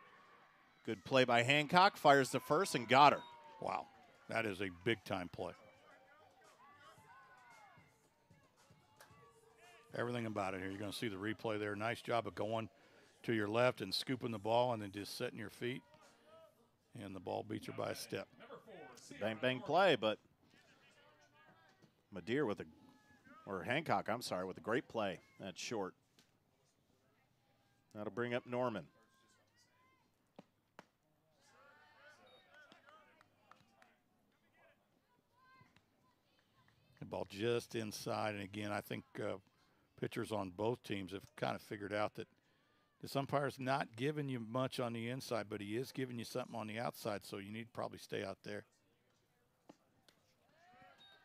Good play by Hancock. Fires the first and got her. Wow, that is a big time play. Everything about it here. You're going to see the replay there. Nice job of going to your left and scooping the ball and then just setting your feet. And the ball beats her by a step. Bang bang play, but Madeir with a or Hancock, I'm sorry, with a great play. That's short. That'll bring up Norman. The ball just inside. And again, I think uh, pitchers on both teams have kind of figured out that this umpire's not giving you much on the inside, but he is giving you something on the outside, so you need to probably stay out there.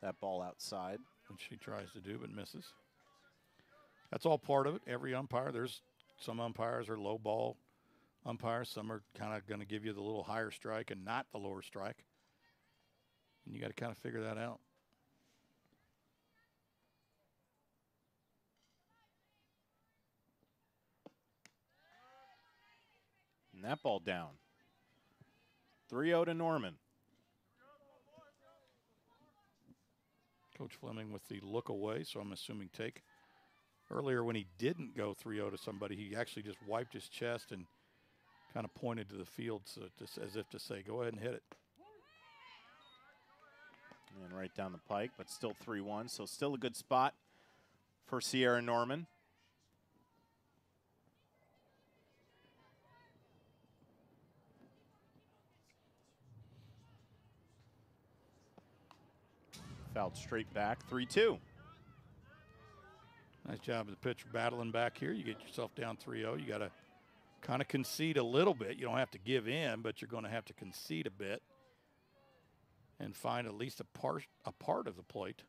That ball outside. Which she tries to do but misses. That's all part of it. Every umpire, there's some umpires are low ball umpires. Some are kind of going to give you the little higher strike and not the lower strike. And you got to kind of figure that out. And that ball down. 3 0 to Norman. Coach Fleming with the look away, so I'm assuming take. Earlier, when he didn't go 3 0 to somebody, he actually just wiped his chest and kind of pointed to the field so just as if to say, go ahead and hit it. And right down the pike, but still 3 1. So still a good spot for Sierra Norman. Fouled straight back, 3 2. Nice job of the pitcher battling back here. You get yourself down 3 0. You got to kind of concede a little bit. You don't have to give in, but you're going to have to concede a bit and find at least a part, a part of the plate.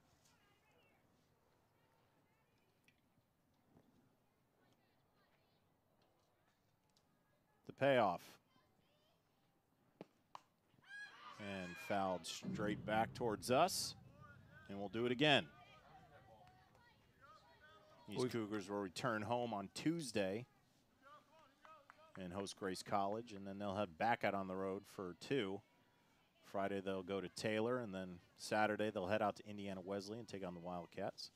The payoff. And fouled straight back towards us. And we'll do it again. These Cougars will return home on Tuesday and host Grace College, and then they'll head back out on the road for two. Friday they'll go to Taylor, and then Saturday they'll head out to Indiana Wesley and take on the Wildcats.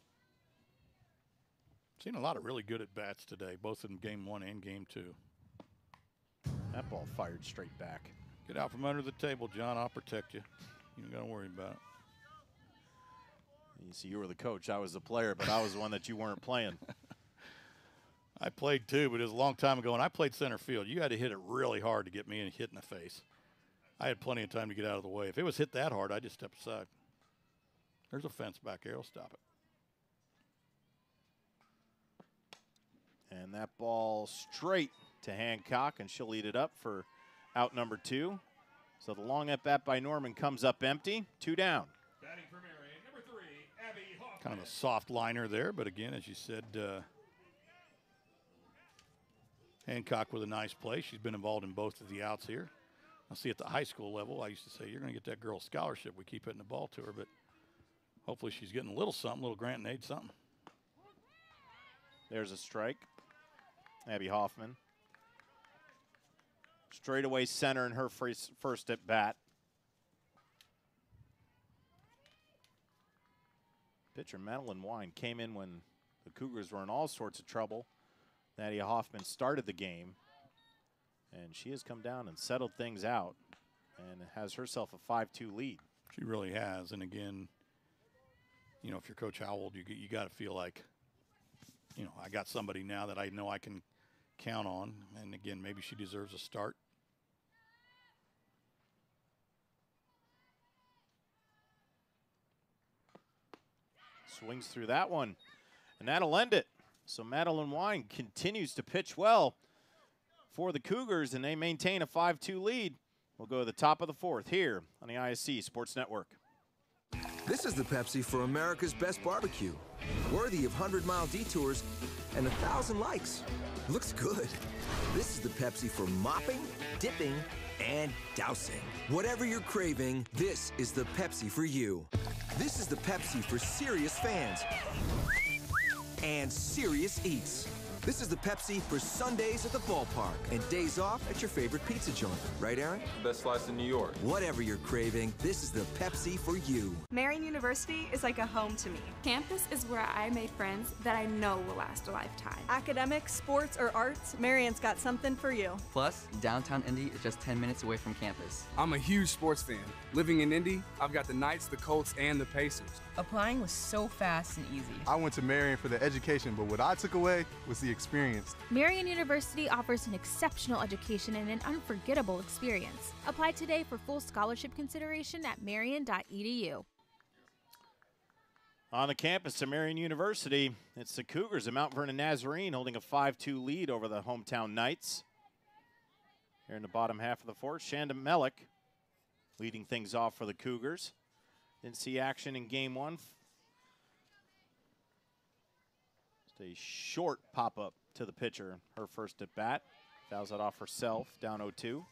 Seen a lot of really good at bats today, both in game one and game two. That ball fired straight back. Get out from under the table, John. I'll protect you. You don't got to worry about it. You see, you were the coach. I was the player, but I was the one that you weren't playing. I played too, but it was a long time ago, and I played center field. You had to hit it really hard to get me and hit in the face. I had plenty of time to get out of the way. If it was hit that hard, I'd just step aside. There's a fence back here. I'll stop it. And that ball straight to Hancock, and she'll eat it up for out number two. So the long at bat by Norman comes up empty, two down. Batting for Marian, number three, Abbie Hoffman. Kind of a soft liner there, but again, as you said, uh, Hancock with a nice play. She's been involved in both of the outs here. I see at the high school level, I used to say, you're going to get that girl scholarship. We keep hitting the ball to her, but hopefully she's getting a little something, a little grant and aid something. There's a strike. Abbie Hoffman. Straightaway center in her first at bat. Pitcher Madeline Wine came in when the Cougars were in all sorts of trouble. Nadia Hoffman started the game, and she has come down and settled things out and has herself a 5 2 lead. She really has. And again, you know, if you're Coach Howell, you, you got to feel like, you know, I got somebody now that I know I can count on. And again, maybe she deserves a start. Swings through that one, and that'll end it. So Madeline Wine continues to pitch well for the Cougars, and they maintain a 5 2 lead. We'll go to the top of the fourth here on the ISC Sports Network. This is the Pepsi for America's best barbecue. Worthy of 100 mile detours and a thousand likes. Looks good. This is the Pepsi for mopping, dipping, and dousing. Whatever you're craving, this is the Pepsi for you. This is the Pepsi for serious fans and serious eats. This is the Pepsi for Sundays at the ballpark and days off at your favorite pizza joint. Right, Aaron? Best slice in New York. Whatever you're craving, this is the Pepsi for you. Marian University is like a home to me. Campus is where I made friends that I know will last a lifetime. Academics, sports, or arts, Marian's got something for you. Plus, downtown Indy is just 10 minutes away from campus. I'm a huge sports fan. Living in Indy, I've got the Knights, the Colts, and the Pacers. Applying was so fast and easy. I went to Marian for the education, but what I took away was the experience. Marian University offers an exceptional education and an unforgettable experience. Apply today for full scholarship consideration at marian.edu. On the campus of Marian University, it's the Cougars of Mount Vernon Nazarene holding a 5 2 lead over the hometown Knights. Here in the bottom half of the fourth, Shanda Melick leading things off for the Cougars. Didn't see action in game one. Just a short pop up to the pitcher, her first at bat. Fouls it off herself, down 0 2.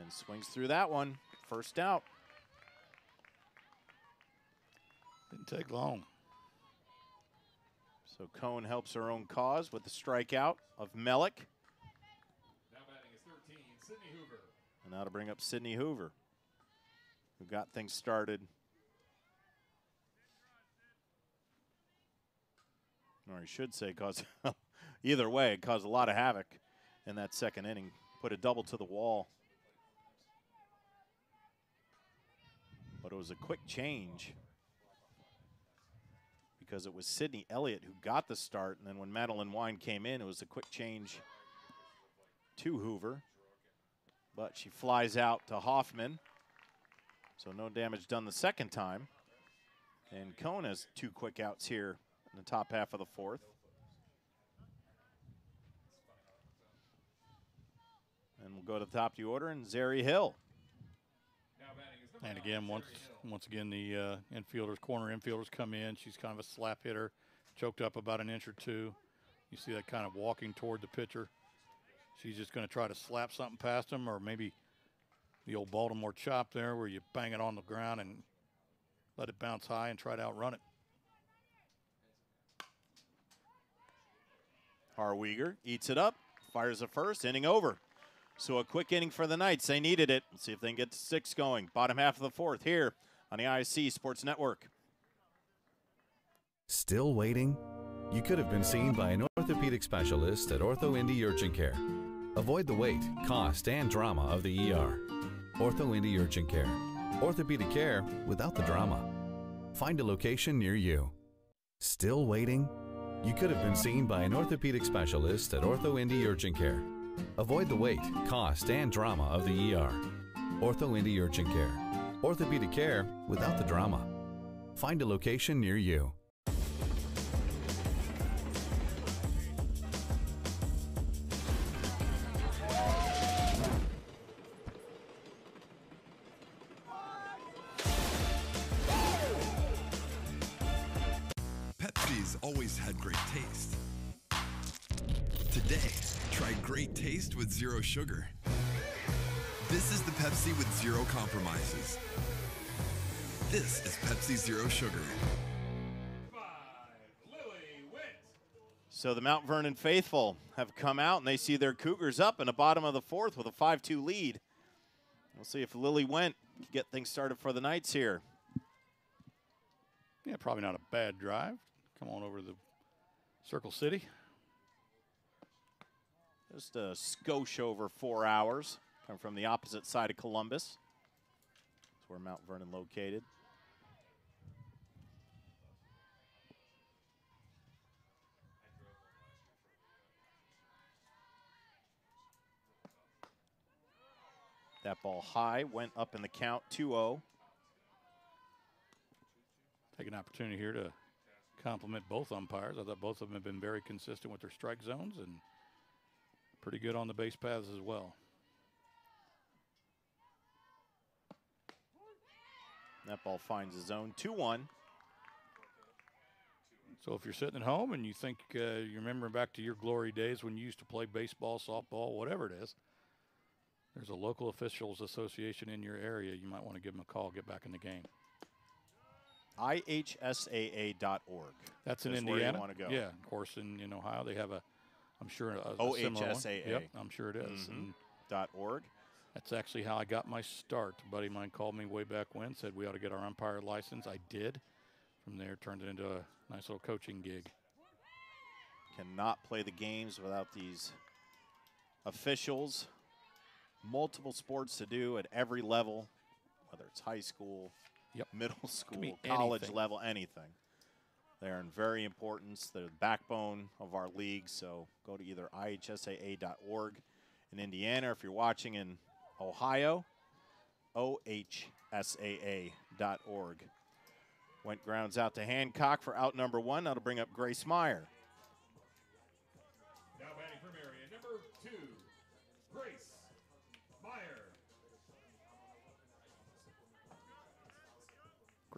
And swings through that one, first out. Didn't take long. So Cone helps her own cause with the strikeout of Melick. Now batting is 13, Sydney Hoover. And now to bring up Sydney Hoover, who got things started. Or I should say, cause either way, it caused a lot of havoc in that second inning. Put a double to the wall. But it was a quick change because it was Sydney Elliott who got the start. And then when Madeline Wine came in, it was a quick change to Hoover. But she flies out to Hoffman. So no damage done the second time. And Cone has two quick outs here in the top half of the fourth. And we'll go to the top of the order and Zary Hill. And again, once once again, the uh, infielders, corner infielders come in. She's kind of a slap hitter, choked up about an inch or two. You see that kind of walking toward the pitcher. She's just going to try to slap something past him, or maybe the old Baltimore chop there, where you bang it on the ground and let it bounce high and try to outrun it. Harweger eats it up, fires a first, inning over. So a quick inning for the Knights. They needed it. Let's see if they can get six going. Bottom half of the fourth here on the ISC Sports Network. Still waiting? You could have been seen by an orthopedic specialist at Ortho Indy Urgent Care. Avoid the wait, cost, and drama of the ER. Ortho Indy Urgent Care. Orthopedic care without the drama. Find a location near you. Still waiting? You could have been seen by an orthopedic specialist at Ortho Indy Urgent Care. Avoid the wait, cost, and drama of the ER. Ortho Indy Urgent Care. Orthopedic care without the drama. Find a location near you. Sugar. This is the Pepsi with zero compromises. This is Pepsi Zero Sugar. So the Mount Vernon faithful have come out and they see their Cougars up in the bottom of the fourth with a 5 2 lead. We'll see if Lily Went can get things started for the Knights here. Yeah, probably not a bad drive. Come on over to the Circle City. Just a skosh over four hours. Come from the opposite side of Columbus. That's where Mount Vernon located. That ball high, went up in the count, 2-0. Take an opportunity here to compliment both umpires. I thought both of them have been very consistent with their strike zones and – pretty good on the base paths as well. That ball finds the zone 2 1. So if you're sitting at home and you think uh, you're remembering back to your glory days when you used to play baseball, softball, whatever it is, there's a local officials association in your area. You might want to give them a call, get back in the game. IHSAA.org. That's in Indiana. Where you want to go. Yeah, of course, in, in Ohio they have a, I'm sure a, a. OHSAA. Yep, I'm sure it is. Mhm. And Dot org. That's actually how I got my start. A buddy of mine called me way back when, said we ought to get our umpire license. I did. From there, turned it into a nice little coaching gig. Cannot play the games without these officials. Multiple sports to do at every level, whether it's high school, Yep. middle school, college anything. level, anything. They're in very importance. They're the backbone of our league. So go to either ihsaa.org in Indiana. If you're watching in Ohio, ohsaa.org. Went grounds out to Hancock for out number one. That'll bring up Grace Meyer.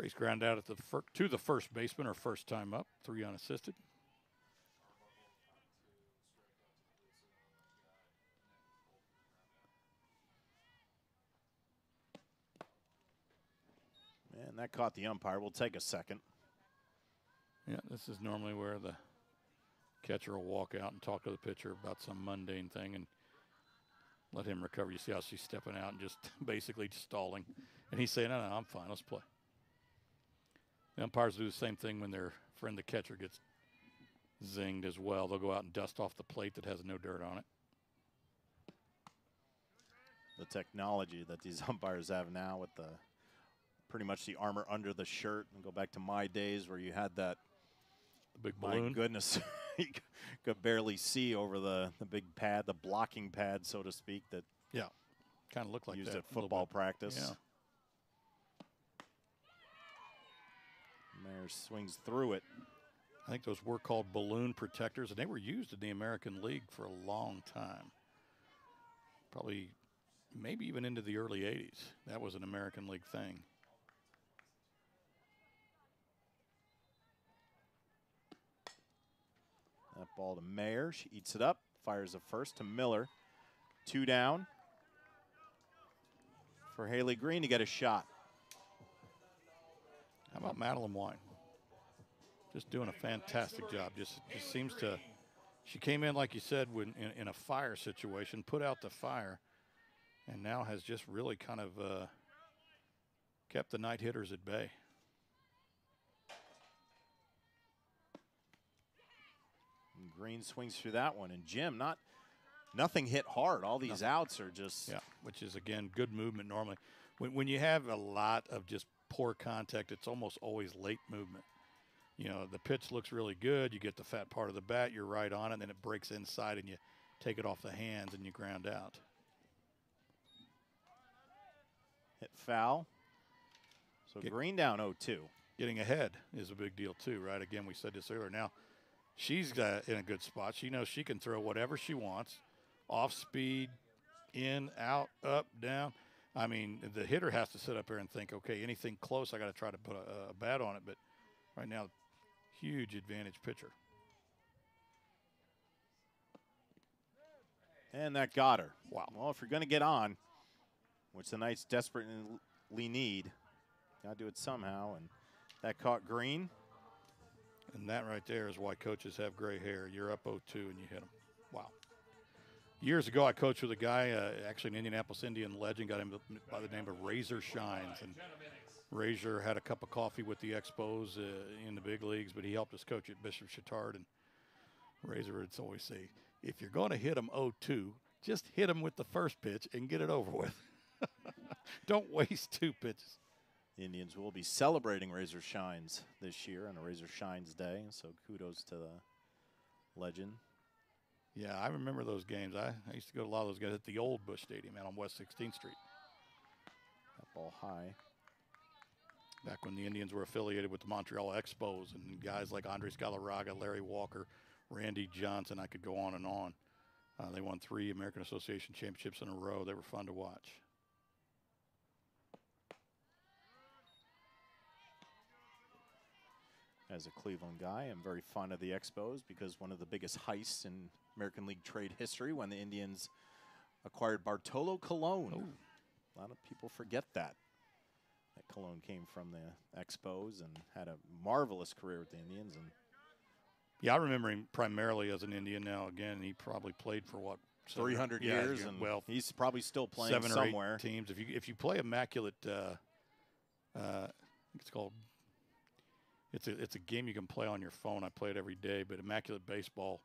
Grace ground out at the fir- to the first baseman, her first time up, three unassisted. And that caught the umpire. We'll take a second. Yeah, this is normally where the catcher will walk out and talk to the pitcher about some mundane thing and let him recover. You see how she's stepping out and just basically stalling. And he's saying, no, no, I'm fine. Let's play. The umpires do the same thing when their friend, the catcher, gets zinged as well. They'll go out and dust off the plate that has no dirt on it. the technology that these umpires have now with the pretty much the armor under the shirt and go back to my days where you had that the big my goodness you could barely see over the, the big pad the blocking pad so to speak that Yeah, kind of looked like used that at football practice Yeah. Meyer swings through it I think those were called balloon protectors, and they were used in the American League for a long time. Probably, maybe even into the early 80s. That was an American League thing. that ball to Mayer she eats it up fires a first to Miller two down for Haley Green to get a shot How about Madeline Wine? Just doing a fantastic job. Just, just seems to. She came in like you said, when in, in a fire situation, put out the fire, and now has just really kind of uh, kept the Knight hitters at bay. And Green swings through that one and Jim not nothing hit hard all these outs are just Yeah, which is again good movement normally. When when you have a lot of just poor contact, it's almost always late movement. You know, the pitch looks really good. You get the fat part of the bat, you're right on it, and then it breaks inside, and you take it off the hands and you ground out. hit foul so Green down 0-2 Getting ahead is a big deal too, right? Again, we said this earlier. Now, she's uh, in a good spot. She knows she can throw whatever she wants, off speed, in, out, up, down. I mean, the hitter has to sit up here and think, okay, anything close, I got to try to put a, a bat on it. But right now, huge advantage pitcher. And that got her. Wow. Well, if you're going to get on, which the Knights desperately need, got to do it somehow. And that caught Green. And that right there is why coaches have gray hair. You're up 0 2 and you hit them. Years ago, I coached with a guy, uh, actually an Indianapolis Indian legend, got him by the name of Razor Shines. And Razor had a cup of coffee with the Expos uh, in the big leagues, but he helped us coach at Bishop Chatard. And Razor would always say, if you're going to hit them 0 2, just hit them with the first pitch and get it over with. Don't waste two pitches. The Indians will be celebrating Razor Shines this year on a Razor Shines Day. So kudos to the legend. Yeah, I remember those games. I, I used to go to a lot of those guys at the old Bush Stadium out on West 16th Street. That Ball high. Back when the Indians were affiliated with the Montreal Expos and guys like Andres Galarraga, Larry Walker, Randy Johnson, I could go on and on. Uh, they won three American Association championships in a row. They were fun to watch. As a Cleveland guy, I'm very fond of the Expos because one of the biggest heists in American League trade history when the Indians acquired Bartolo Colon. A lot of people forget that. That Colon came from the Expos and had a marvelous career with the Indians. And Yeah, I remember him primarily as an Indian. Now, again, he probably played for what 300 yeah, years, yeah, and well, he's probably still playing seven or somewhere. eight teams. If you if you play immaculate, uh, uh, I think it's called. It's a it's a game you can play on your phone. I play it every day, but immaculate baseball,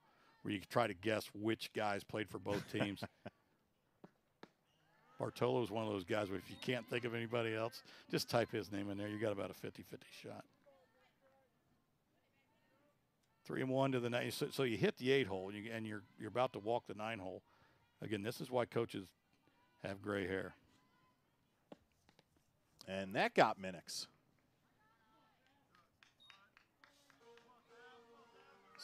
where you try to guess which guys played for both teams. Bartolo is one of those guys where if you can't think of anybody else, just type his name in there. You got about a 50-50 shot. Three and one to the nine. So, so you hit the eight hole, and, you, and you're you're about to walk the nine hole. Again, this is why coaches have gray hair. And that got Minix.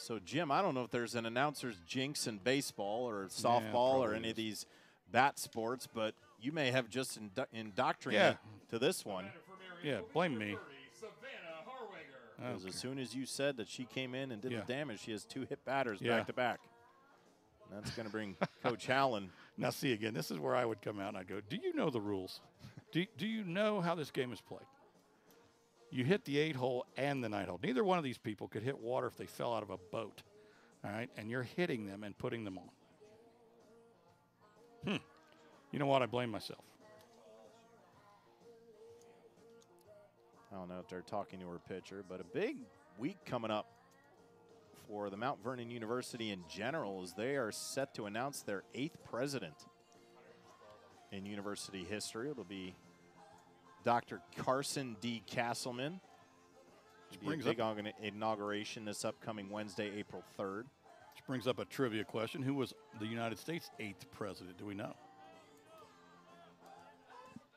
So, Jim, I don't know if there's an announcer's jinx in baseball or softball or probably any of these bat sports, but you may have just indo- indoctrinated to this one. Yeah, blame me. Because as soon as you said that she came in and did Yeah. the damage, she has two hit batters Yeah. back to back. That's going to bring Coach Allen. Now, see again, this is where I would come out and I'd go, Do you know the rules? Do, do you know how this game is played? You hit the eight hole and the nine hole. Neither one of these people could hit water if they fell out of a boat. All right. And you're hitting them and putting them on. Hmm. You know what? I blame myself. I don't know if they're talking to her pitcher, but a big week coming up for the Mount Vernon University in general as they are set to announce their eighth president in university history. It'll be Dr. Carson D. Castleman. Brings big up- inauguration this upcoming Wednesday, April 3rd. Which brings up a trivia question. Who was the United States' eighth president? Do we know?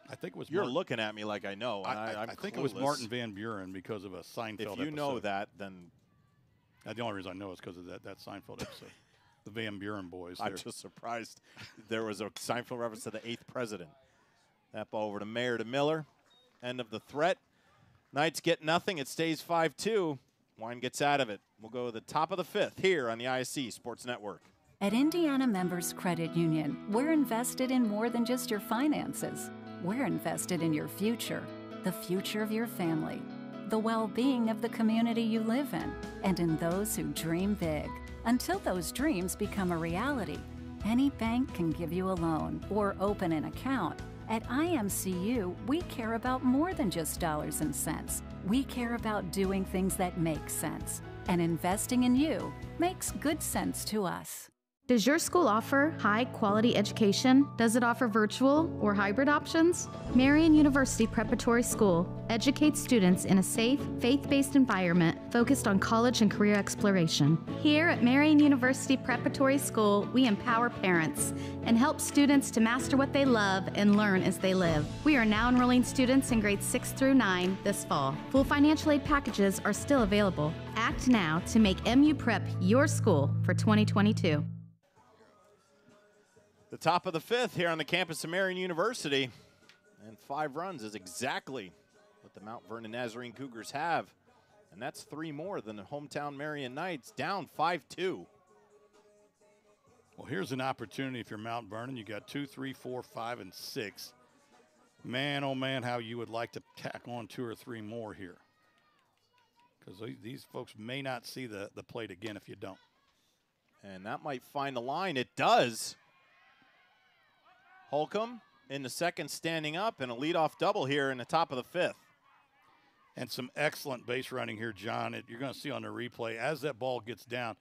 I think it was. You're Martin- looking at me like I know. I, I, I- think it was. Martin Van Buren because of a Seinfeld. If you know that, then the only reason I know is because of that, that Seinfeld episode. the Van Buren boys. I'm just surprised there was a Seinfeld reference to the eighth president. That ball over to Mayor to Miller. End of the threat. Knights get nothing. It stays 5 2. Wine gets out of it. We'll go to the top of the fifth here on the ISC Sports Network. At Indiana Members Credit Union, we're invested in more than just your finances. We're invested in your future, the future of your family, the well being of the community you live in, and in those who dream big. Until those dreams become a reality, any bank can give you a loan or open an account. At IMCU, we care about more than just dollars and cents. We care about doing things that make sense. And investing in you makes good sense to us. Does your school offer high quality education? Does it offer virtual or hybrid options? Marian University Preparatory School educates students in a safe, faith based environment focused on college and career exploration. Here at Marian University Preparatory School, we empower parents and help students to master what they love and learn as they live. We are now enrolling students in grades 6 through 9 this fall. Full financial aid packages are still available. Act now to make MU Prep your school for 2022. The top of the fifth here on the campus of Marian University. And five runs is exactly what the Mount Vernon Nazarene Cougars have. And that's three more than the hometown Marian Knights, down 5 2. Well, here's an opportunity if you're Mount Vernon. You got two, three, four, five, and six. Man, oh man, how you would like to tack on two or three more here. Because these folks may not see the, the plate again if you don't. And that might find the line. It does. Holcomb in the second standing up and a leadoff double here in the top of the fifth. And some excellent base running here, John. You're going to see on the replay as that ball gets down,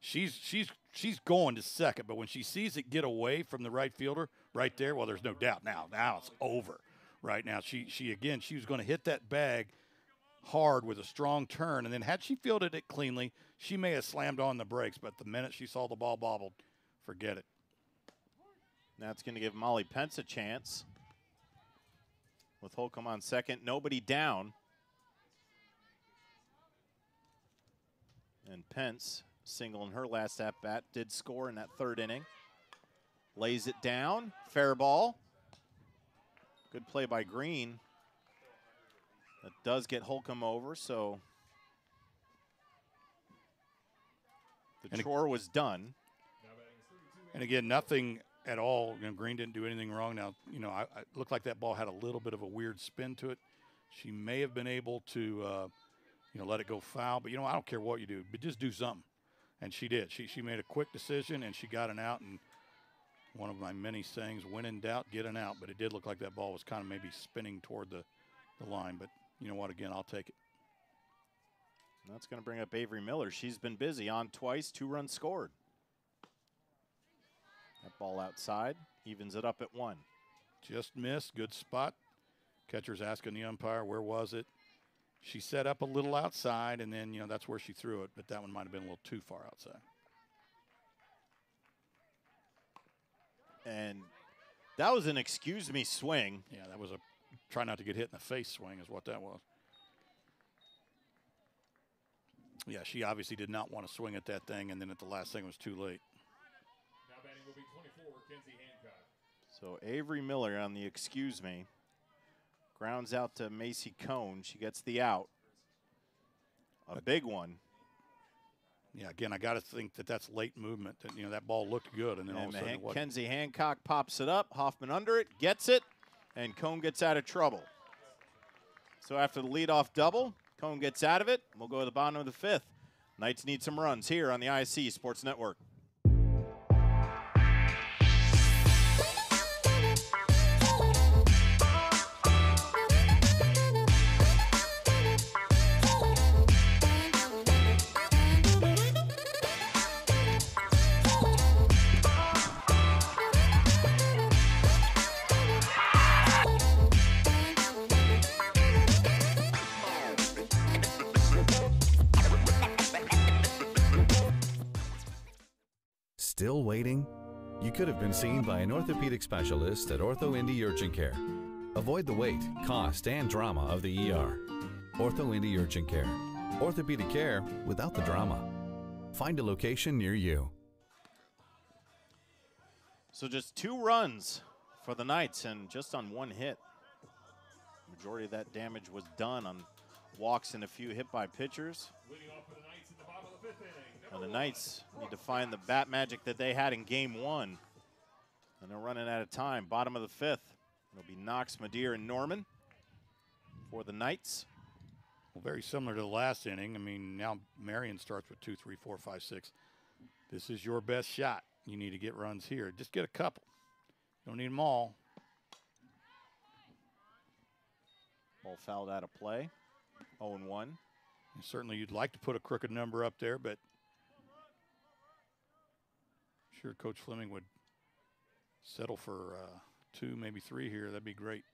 she's she's she's going to second, but when she sees it get away from the right fielder, right there, well, there's no doubt now. Now it's over. Right now, she she again she was going to hit that bag hard with a strong turn, and then had she fielded it cleanly, she may have slammed on the brakes. But the minute she saw the ball bobbled, forget it. That's going to give Molly Pence a chance. with Holcomb on second. Nobody down. And Pence, single in her last at bat, did score in that third inning. Lays it down. Fair ball. Good play by Green. That does get Holcomb over, so the And chore was done. And again, nothing at all. You know, Green didn't do anything wrong. Now, you know, I, I looked like that ball had a little bit of a weird spin to it. She may have been able to, uh, you know, let it go foul. But you know, I don't care what you do, but just do something. And she did. She she made a quick decision and she got an out. And one of my many sayings, "When in doubt, get an out." But it did look like that ball was kind of maybe spinning toward the, the line. But you know what? Again, I'll take it. That's going to bring up Avery Miller. She's been busy on twice, two runs scored. That ball outside evens it up at one. Just missed. Good spot. Catcher's asking the umpire, where was it? She set up a little outside, and then, you know, that's where she threw it, but that one might have been a little too far outside. And that was an excuse me swing. Yeah, that was a try not to get hit in the face swing, is what that was. Yeah, she obviously did not want to swing at that thing, and then at the last thing it was too late. Now batting will be 24, Kenzie Hancock. So Avery Miller on the excuse me. Grounds out to Macy Cone. She gets the out. A big one. Yeah, again, I got to think that that's late movement. That you know that ball looked good, and then all of a sudden Han- Kenzie Hancock pops it up. Hoffman under it, gets it, and Cone gets out of trouble. So after the leadoff double, Cone gets out of it. We'll go to the bottom of the fifth. Knights need some runs here on the ISC Sports Network. You could have been seen by an orthopedic specialist at Ortho Indy Urgent Care. Avoid the wait, cost, and drama of the ER. Ortho Indy Urgent Care. Orthopedic care without the drama. Find a location near you. So just two runs for the Knights and just on one hit. Majority of that damage was done on walks and a few hit by pitchers. And the Knights need to find the bat magic that they had in game one. And they're running out of time. Bottom of the fifth. It'll be Knox, Madeir, and Norman for the Knights. Well, very similar to the last inning. I mean, now Marian starts with two, three, four, five, six. This is your best shot. You need to get runs here. Just get a couple. You don't need them all. Ball fouled out of play. 0 1. And certainly, you'd like to put a crooked number up there, but I'm sure Coach Fleming would settle for uh, two, maybe three here. That'd be great.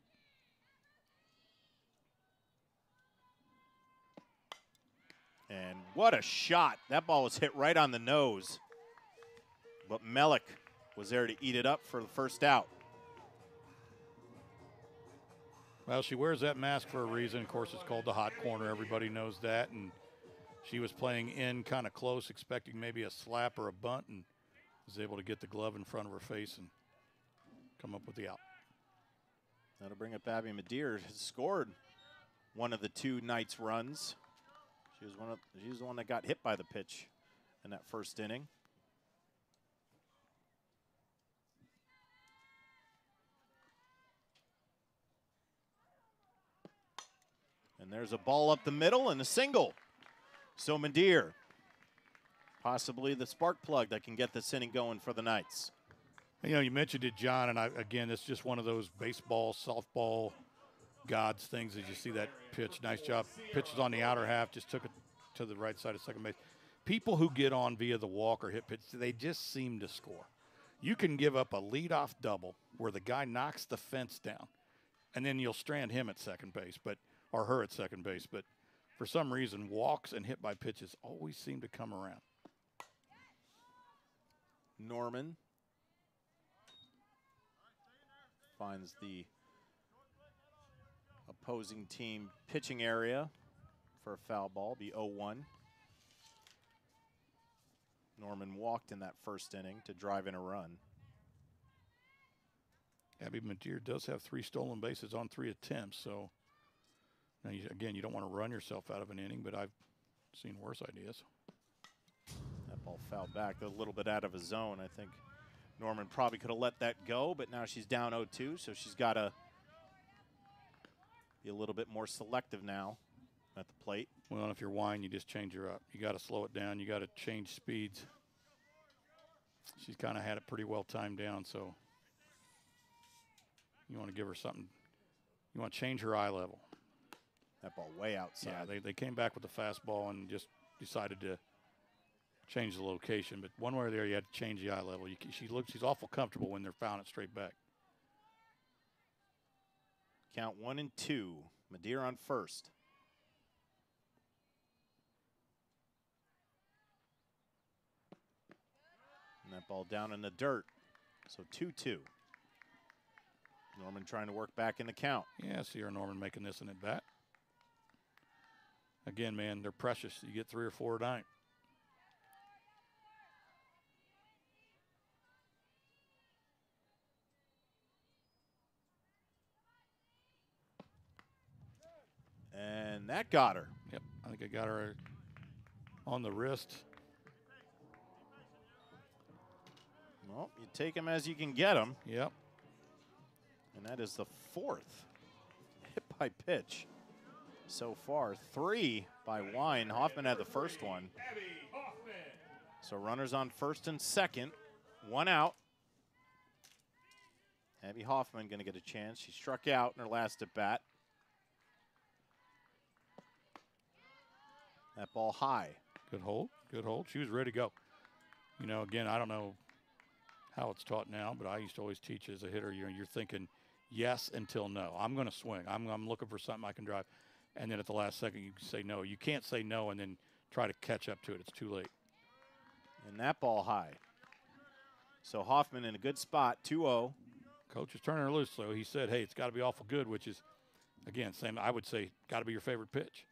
And what a shot. That ball was hit right on the nose. But Melik was there to eat it up for the first out. Well, she wears that mask for a reason. Of course, it's called the hot corner. Everybody knows that. And she was playing in kind of close, expecting maybe a slap or a bunt, and was able to get the glove in front of her face and come up with the out. That'll bring up Abby Madeir, has scored one of the two Knights runs. She was one of she was the one that got hit by the pitch in that first inning. And there's a ball up the middle and a single. So Madeir, possibly the spark plug that can get this inning going for the Knights. You know, you mentioned it, John, and I, again, it's just one of those baseball, softball gods things. As you see that pitch, nice job. Pitches on the outer half, just took it to the right side of second base. People who get on via the walk or hit pitch, they just seem to score. You can give up a leadoff double where the guy knocks the fence down, and then you'll strand him at second base, but or her at second base. But for some reason, walks and hit by pitches always seem to come around. Norman finds the opposing team pitching area for a foul ball, be 0 1. Norman walked in that first inning to drive in a run. Abby Madeir does have three stolen bases on three attempts, so now you, again, you don't want to run yourself out of an inning, but I've seen worse ideas. That ball fouled back a little bit out of his zone. I think Norman probably could have let that go, but now she's down 0 2, so she's got to be a little bit more selective now at the plate. Well, if you're wine, you just change her up. You got to slow it down. You got to change speeds. She's kind of had it pretty well timed down, so you want to give her something. You want to change her eye level. That ball way outside. Yeah, they, they came back with the fastball and just decided to change the location. But one way or the other, you had to change the eye level. You, she looks, she's awful comfortable when they're fouling it straight back. Count one and two. Madeira on first. And that ball down in the dirt. So 2 2. Norman trying to work back in the count. Yeah, Sierra Norman making this an at bat. Again, man, they're precious. You get three or four a night. And that got her. Yep, I think I got her on the wrist. Well, you take them as you can get them. Yep. And that is the fourth hit by pitch so far. Three by Wine. Hoffman had the first one. So runners on first and second. One out. Abby Hoffman going to get a chance. She struck out in her last at bat. That ball high. Good hold. Good hold. She was ready to go. You know, again, I don't know how it's taught now, but I used to always teach as a hitter, you know, you're thinking yes until no. I'm going to swing. I'm, I'm looking for something I can drive. And then at the last second, you say no. You can't say no and then try to catch up to it. It's too late. And that ball high. So Hoffman in a good spot, 2 0. Coach is turning her loose, so he said, hey, it's got to be awful good, which is, again, same, I would say, got to be your favorite pitch.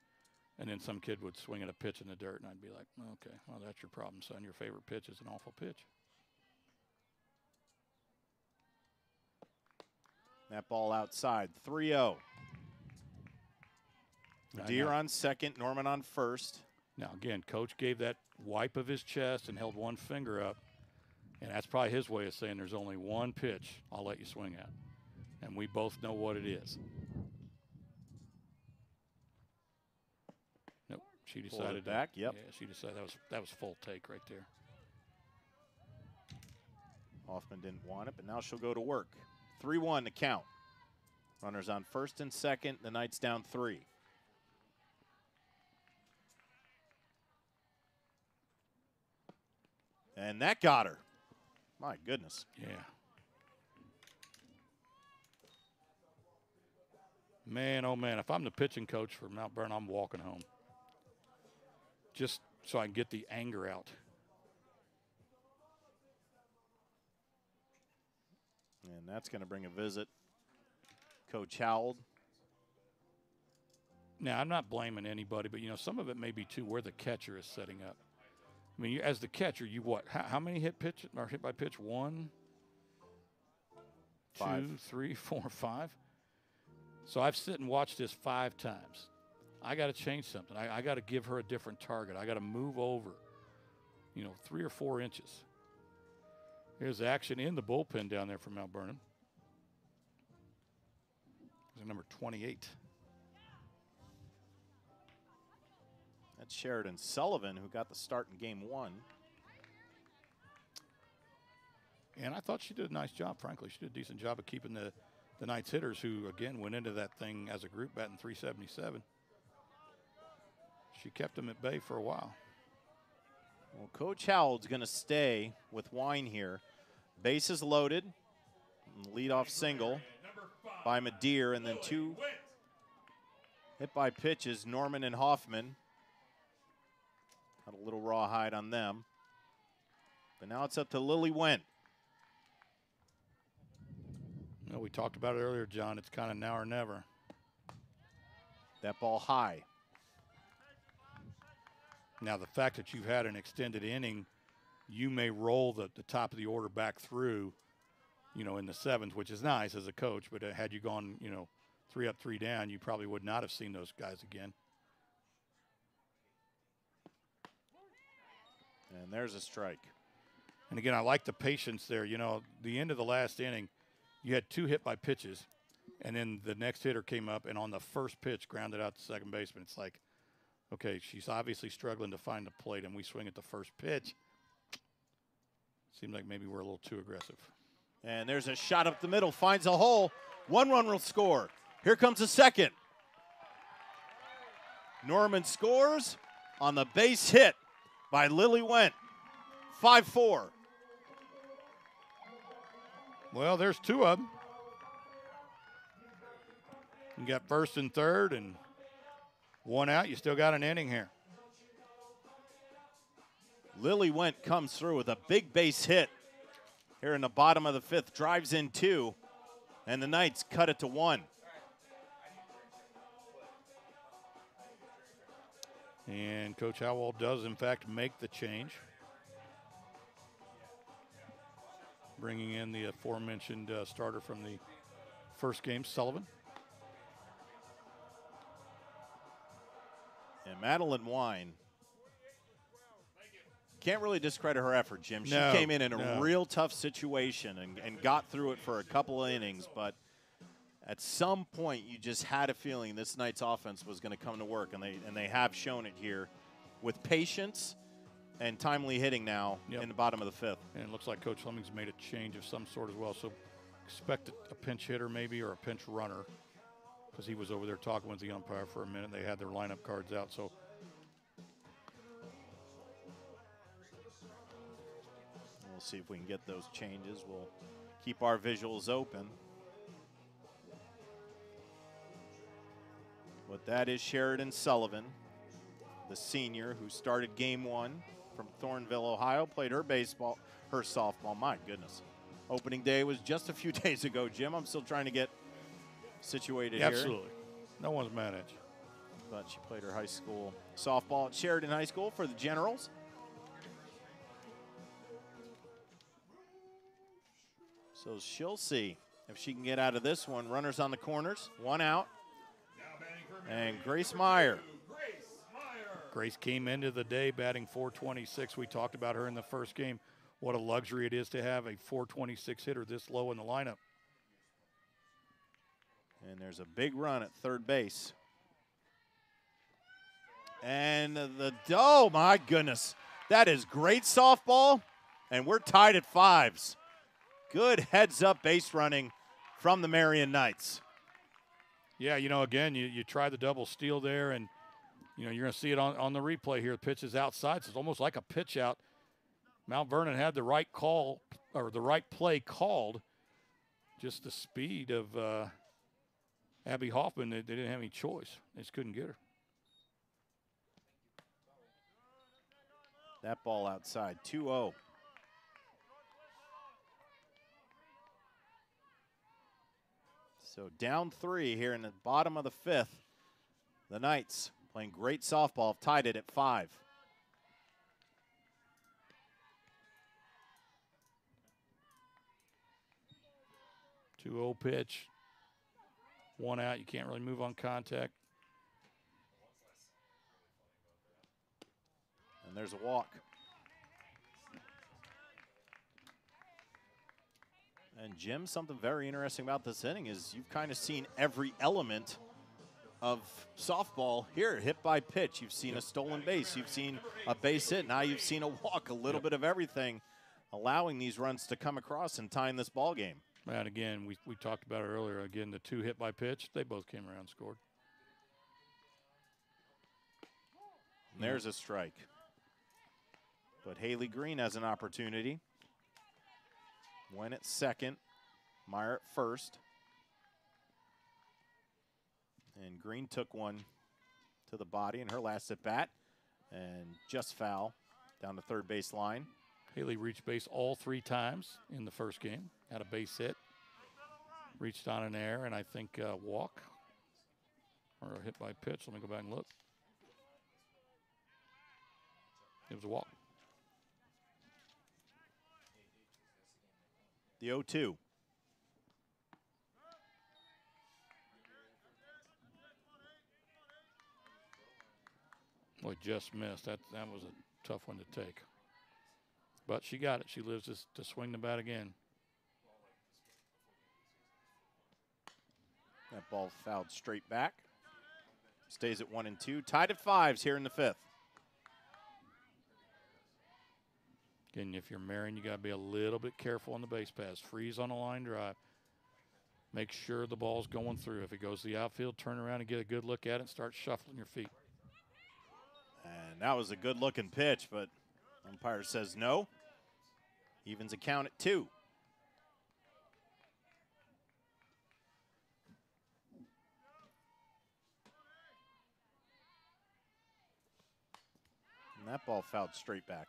And then some kid would swing at a pitch in the dirt, and I'd be like, okay, well, that's your problem, son. Your favorite pitch is an awful pitch. That ball outside, 3 0. Deer on second, Norman on first. Now, again, coach gave that wipe of his chest and held one finger up. And that's probably his way of saying there's only one pitch I'll let you swing at. And we both know what it is. Nope. She decided to- back, yep. Yeah, she decided that was that was full take right there. Hoffman didn't want it, but now she'll go to work. 3 1 to count. Runners on first and second. The Knights down three. And that got her. My goodness. Yeah. Man, oh man, if I'm the pitching coach for Mount Vernon, I'm walking home. Just so I can get the anger out. And that's going to bring a visit. Coach Howell. Now, I'm not blaming anybody, but you know, some of it may be too where the catcher is setting up. I mean, you, as the catcher, you what? How, how many hit pitch or hit by pitch? One, Five. two, three, four, five. So I've sit and watched this five times. I got to change something. I, I got to give her a different target. I got to move over, you know, three or four inches. Here's action in the bullpen down there from Mount Vernon. There's number 28. That's Sheridan Sullivan, who got the start in game one. And I thought she did a nice job, frankly. She did a decent job of keeping the, the Knights hitters, who, again, went into that thing as a group batting 377. She kept them at bay for a while. Well, Coach Howell's going to stay with Wine here. Bases loaded. Leadoff single by Madeir, and then two hit by pitches, Norman and Hoffman. Had a little rawhide on them. But now it's up to Lily Went. You know, we talked about it earlier, John. It's kind of now or never. That ball high. Now, the fact that you've had an extended inning, you may roll the, the top of the order back through, you know, in the seventh, which is nice as a coach. But uh, had you gone, you know, three up, three down, you probably would not have seen those guys again. And there's a strike. And again, I like the patience there. You know, the end of the last inning, you had two hit by pitches, and then the next hitter came up and on the first pitch grounded out the second baseman. It's like, okay, she's obviously struggling to find the plate, and we swing at the first pitch. Seems like maybe we're a little too aggressive. And there's a shot up the middle, finds a hole. One run will score. Here comes a second. Norman scores on the base hit by Lily Went. 5 4. Well, there's two of them. You got first and third, and one out. You still got an inning here. Lily Went comes through with a big base hit here in the bottom of the fifth, drives in two, and the Knights cut it to one. And Coach Howell does, in fact, make the change. Bringing in the aforementioned uh, starter from the first game, Sullivan. And Madeline Wine can't really discredit her effort, Jim. She No, came in in a no. real tough situation and, and got through it for a couple of innings, but at some point you just had a feeling this night's offense was going to come to work, and they and they have shown it here with patience and timely hitting now Yep. in the bottom of the fifth. And it looks like Coach Fleming's made a change of some sort as well. So expect a, a pinch hitter maybe or a pinch runner because he was over there talking with the umpire for a minute. They had their lineup cards out. So We'll see if we can get those changes. We'll keep our visuals open. But that is Sheridan Sullivan, the senior who started game one from Thornville, Ohio, played her baseball, her softball. My goodness. Opening day was just a few days ago, Jim. I'm still trying to get situated here. absolutely, no one's mad at you. But she played her high school softball at Sheridan High School for the Generals. So she'll see if she can get out of this one. Runners on the corners, one out. And Grace Meyer. Grace came into the day batting 426. We talked about her in the first game. What a luxury it is to have a 426 hitter this low in the lineup. And there's a big run at third base. And the, oh my goodness, that is great softball. And we're tied at fives. Good heads up base running from the Marian Knights. Yeah, you know, again, you, you try the double steal there, and you know you're going to see it on, on the replay here. The pitch is outside, so it's almost like a pitch out. Mount Vernon had the right call or the right play called. Just the speed of uh, Abby Hoffman, they, they didn't have any choice. They just couldn't get her. That ball outside, oh. 2 0. So down three here in the bottom of the fifth. The Knights playing great softball, have tied it at five. Two zero pitch, one out. You can't really move on contact. And there's a walk. And Jim, something very interesting about this inning is you've kind of seen every element of softball here, hit by pitch. You've seen a stolen base, you've seen a base hit, now you've seen a walk, a little bit of everything, allowing these runs to come across and tying this ball game. And again, we, we talked about it earlier. Again, the two hit by pitch, they both came around and scored. And there's a strike. But Haley Green has an opportunity. Went at second, Meyer at first. And Green took one to the body in her last at bat and just foul down the third base line. Haley reached base all three times in the first game. Had a base hit, reached on an air, and I think uh, walk. or a hit by pitch. Let me go back and look. It was a walk. The 0 2. Boy, just missed. That that was a tough one to take. But she got it. She lives to, to swing the bat again. That ball fouled straight back. Stays at one and two. Tied at fives here in the fifth. Again, if you're Marian, you got to be a little bit careful on the base pass. Freeze on a line drive. Make sure the ball's going through. If it goes to the outfield, turn around and get a good look at it and start shuffling your feet. And that was a good looking pitch, but umpire says no. Evens a count at two. That ball fouled straight back.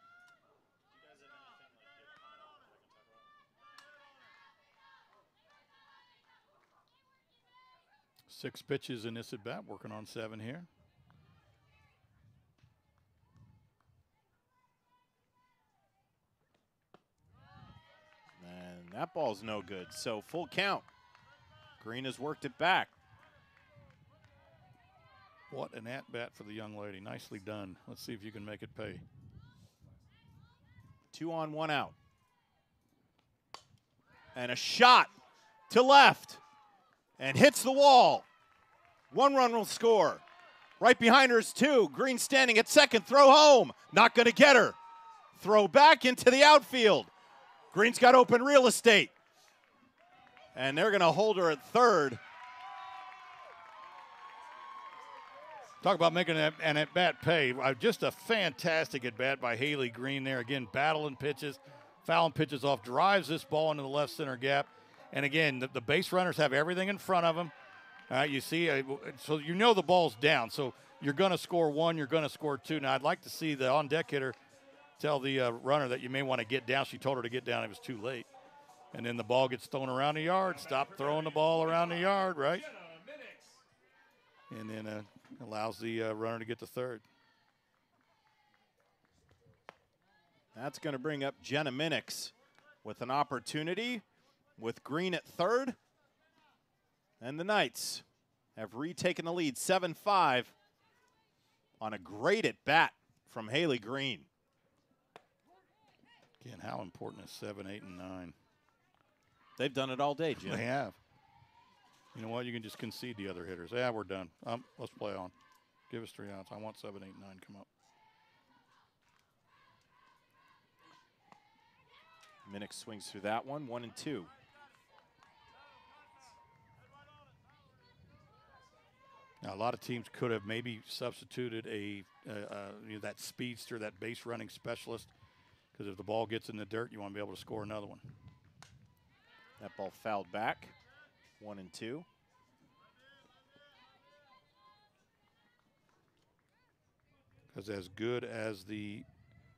Six pitches in this at bat, working on seven here. And that ball's no good. So full count. Green has worked it back. What an at bat for the young lady. Nicely done. Let's see if you can make it pay. Two on, one out. And a shot to left and hits the wall. One run will score. Right behind her is two. Green standing at second. Throw home. Not going to get her. Throw back into the outfield. Green's got open real estate. And they're going to hold her at third. Talk about making an, an at bat pay. Uh, just a fantastic at bat by Haley Green there. Again, battling pitches, fouling pitches off, drives this ball into the left center gap. And again, the, the base runners have everything in front of them. Right, you see, uh, so you know the ball's down. So you're going to score one, you're going to score two. Now, I'd like to see the on deck hitter tell the uh, runner that you may want to get down. She told her to get down, it was too late. And then the ball gets thrown around the yard. Stop throwing the ball around the yard, right? And then uh, allows the uh, runner to get to third. That's going to bring up Jenna Minix with an opportunity with Green at third. And the Knights have retaken the lead 7 5 on a great at bat from Haley Green. Again, how important is seven, eight, and nine? They've done it all day, Jim. They have. You know what? You can just concede the other hitters. Yeah, we're done. Um, let's play on. Give us three outs. I want seven, eight, nine. Come up. Minix swings through that one, one and two. Now, a lot of teams could have maybe substituted a uh, uh, you know, that speedster, that base running specialist, because if the ball gets in the dirt, you want to be able to score another one. That ball fouled back, one and two. Because as good as the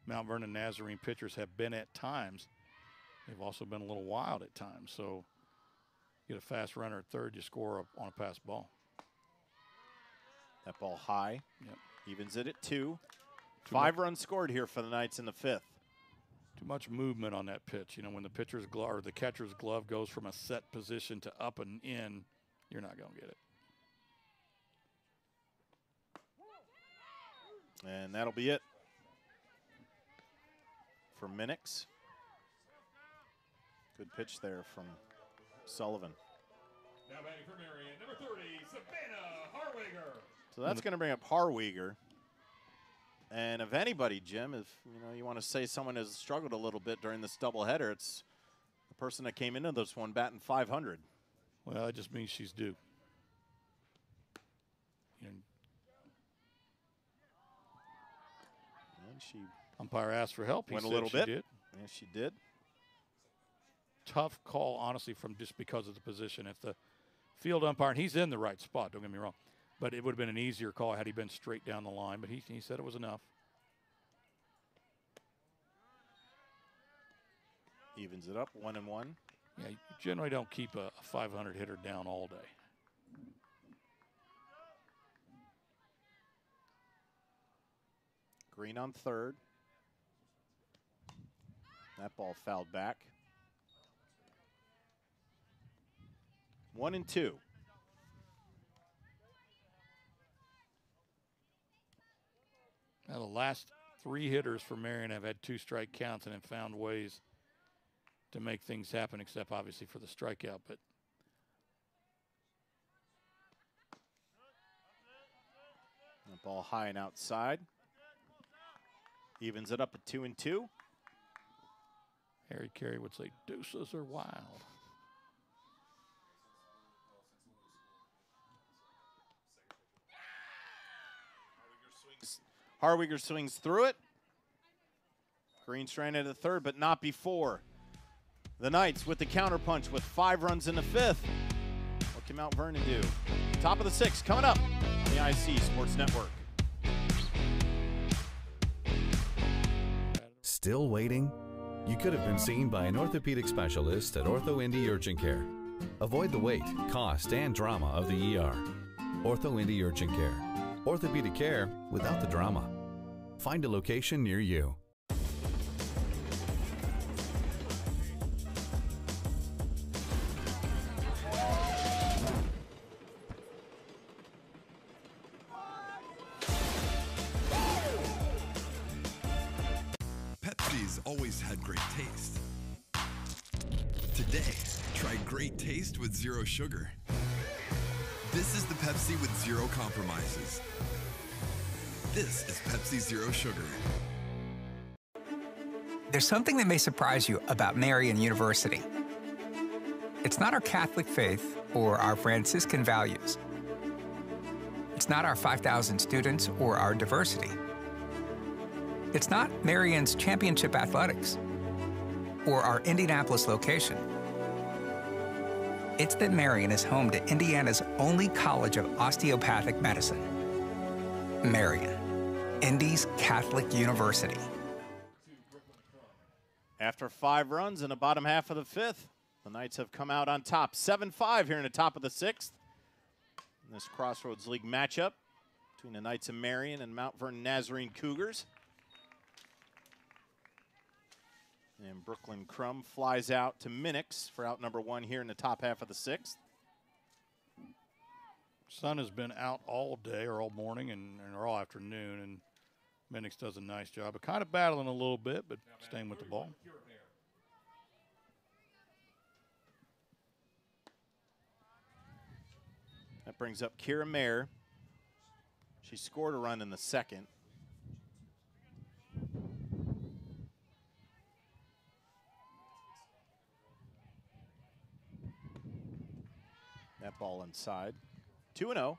Mount Vernon Nazarene pitchers have been at times, they've also been a little wild at times. So, get a fast runner at third, you score on a pass ball. That ball high. Yep. Evens it at two. Too Five much- runs scored here for the Knights in the fifth. Too much movement on that pitch. You know, when the pitcher's glove or the catcher's glove goes from a set position to up and in, you're not going to get it. And that'll be it for Minix. Good pitch there from Sullivan. Now batting for Marian, number 30, Savannah Harwager. So that's going to bring up Harweger. And if anybody, Jim, if you know you want to say someone has struggled a little bit during this doubleheader, it's the person that came into this one batting 500. Well, that just means she's due. And she umpire asked for help. He went a said little she bit. Did. Yeah, she did. Tough call, honestly, from just because of the position. If the field umpire, and he's in the right spot, don't get me wrong, but it would have been an easier call had he been straight down the line. But he, he said it was enough. Evens it up, one and one. Yeah, you generally don't keep a 500 hitter down all day. Green on third. That ball fouled back. One and two. Now, the last three hitters for Marian have had two strike counts and have found ways to make things happen, except obviously for the strikeout. But The ball high and outside. Evens it up at two and two. Harry Caray would say, deuces are wild. Harwiger swings through it. Green stranded at third, but not before. The Knights with the counterpunch with five runs in the fifth. What can Mount Vernon do? Top of the sixth coming up on the ISC Sports Network. Still waiting? You could have been seen by an orthopedic specialist at OrthoIndy Urgent Care. Avoid the wait, cost, and drama of the ER. OrthoIndy Urgent Care. Orthopedic care without the drama. Find a location near you. Pepsi's always had great taste. Today, try great taste with zero sugar. This is the Pepsi with zero compromises. This is Pepsi Zero Sugar. There's something that may surprise you about Marian University. It's not our Catholic faith or our Franciscan values. It's not our 5,000 students or our diversity. It's not Marian's championship athletics or our Indianapolis location. It's that Marian is home to Indiana's only college of osteopathic medicine. Marian, Indy's Catholic University. After five runs in the bottom half of the fifth, the Knights have come out on top. 7 5 here in the top of the sixth. In this Crossroads League matchup between the Knights of Marian and Mount Vernon Nazarene Cougars. And Brooklyn Crum flies out to Minix for out number one here in the top half of the sixth. Sun has been out all day or all morning and, and or all afternoon, and Minix does a nice job of kind of battling a little bit, but staying with the ball. That brings up Kira Mayer. She scored a run in the second. That ball inside. 2 0.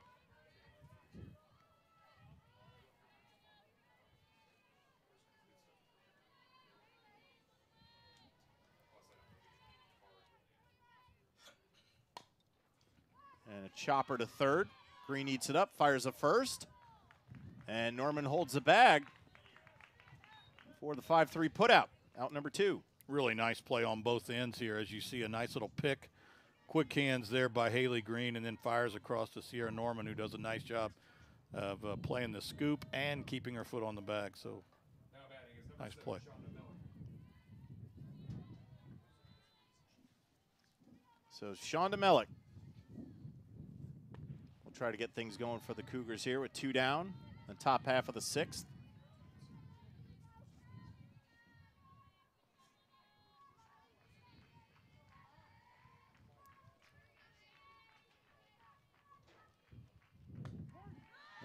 And a chopper to third. Green eats it up, fires a first. And Norman holds the bag for the 5 3 putout. Out number two. Really nice play on both ends here as you see a nice little pick. Quick hands there by Haley Green and then fires across to Sierra Norman, who does a nice job of uh, playing the scoop and keeping her foot on the bag. So nice play. So Sean DeMellick will try to get things going for the Cougars here with two down, the top half of the sixth.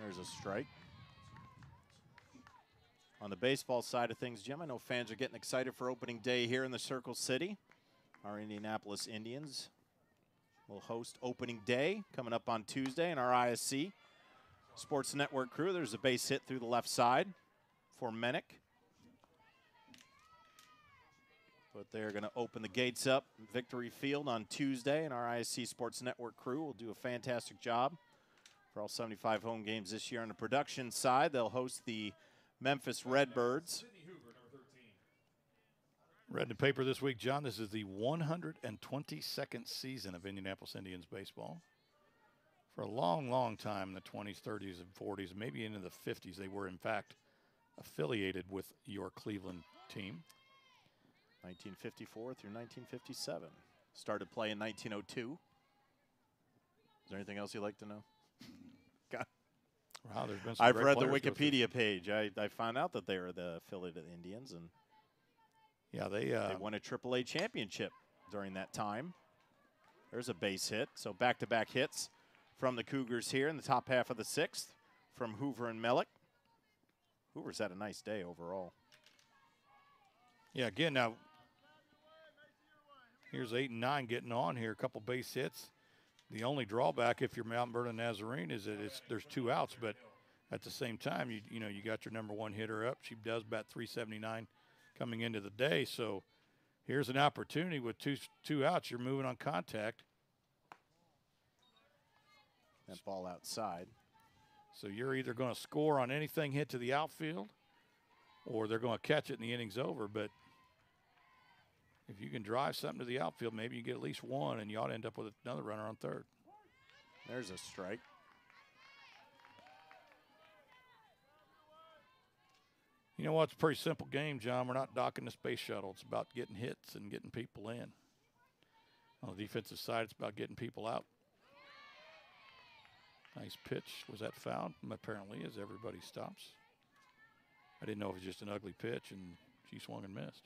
There's a strike. On the baseball side of things, Jim, I know fans are getting excited for opening day here in the Circle City. Our Indianapolis Indians will host opening day coming up on Tuesday in our ISC Sports Network crew. There's a base hit through the left side for Menick. But they're going to open the gates up Victory Field on Tuesday, and our ISC Sports Network crew will do a fantastic job for all 75 home games this year. On the production side, they'll host the Memphis Redbirds. Read in the paper this week, John. This is the 122nd season of Indianapolis Indians baseball. For a long, long time in the 20s, 30s, and 40s, maybe into the 50s, they were, in fact, affiliated with your Cleveland team. 1954 through 1957. Started play in 1902. Is there anything else you'd like to know? Wow, there's been I've read the players go through. Wikipedia page. I, I found out that they were the affiliate of the Indians, and Yeah, they uh, they won a AAA championship during that time. There's a base hit. So back to back hits from the Cougars here in the top half of the sixth from Hoover and Mellick. Hoover's had a nice day overall. Yeah, again, now here's eight and nine getting on here, a couple base hits. The only drawback if you're Mount Vernon Nazarene is that it's there's two outs, but at the same time, you you know you got your number one hitter up. She does bat 379 coming into the day, so here's an opportunity with two two outs. You're moving on contact, That ball outside. so you're either going to score on anything hit to the outfield, or they're going to catch it and the inning's over. But if you can drive something to the outfield, maybe you get at least one, and you ought to end up with another runner on third. There's a strike. You know what? It's a pretty simple game, John. We're not docking the space shuttle. It's about getting hits and getting people in. On the defensive side, it's about getting people out. Nice pitch. Was that fouled? Apparently, as everybody stops. I didn't know if it was just an ugly pitch, and she swung and missed.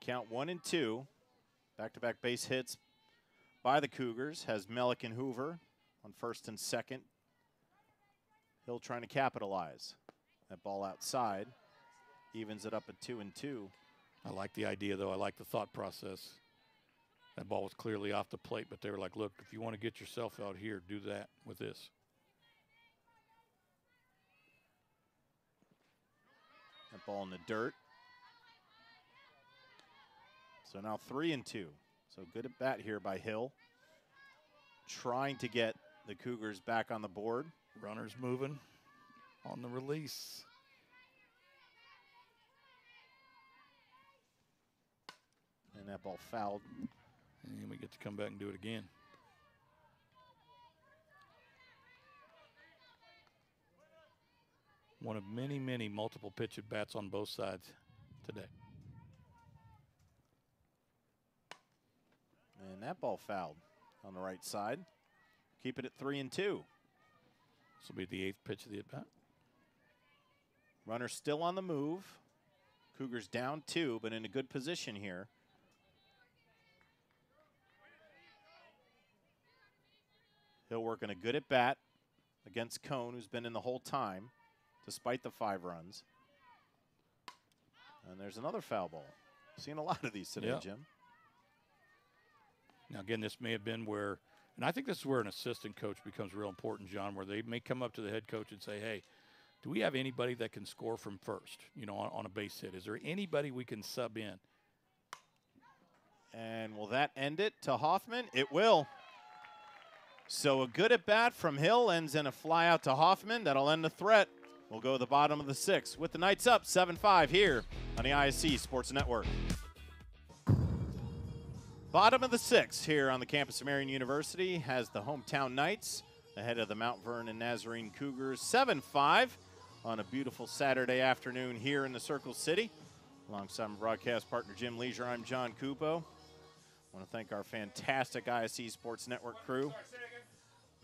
Count one and two. Back to back base hits by the Cougars has Mellick and Hoover on first and second. Hill trying to capitalize. That ball outside evens it up at two and two. I like the idea, though. I like the thought process. That ball was clearly off the plate, but they were like, look, if you want to get yourself out here, do that with this. That ball in the dirt. So now three and two. So good at bat here by Hill. Trying to get the Cougars back on the board. Runners moving on the release. And that ball fouled. And we get to come back and do it again. One of many, many multiple pitch at bats on both sides today. And that ball fouled on the right side. Keep it at three and two. This will be the eighth pitch of the at bat. Runner still on the move. Cougars down two, but in a good position here. He'll work working a good at bat against Cone, who's been in the whole time, despite the five runs. And there's another foul ball. Seen a lot of these today, Yeah. Jim. Now, again, this may have been where, and I think this is where an assistant coach becomes real important, John, where they may come up to the head coach and say, hey, do we have anybody that can score from first, you know, on, on a base hit? Is there anybody we can sub in? And will that end it to Hoffman? It will. So a good at bat from Hill ends in a fly out to Hoffman. That'll end the threat. We'll go to the bottom of the sixth with the Knights up 7 5 here on the ISC Sports Network. Bottom of the sixth here on the campus of Marian University has the hometown Knights ahead of the Mount Vernon Nazarene Cougars 7 5 on a beautiful Saturday afternoon here in the Circle City. Alongside my broadcast partner Jim Leisure, I'm John Cupo. I want to thank our fantastic ISC Sports Network crew.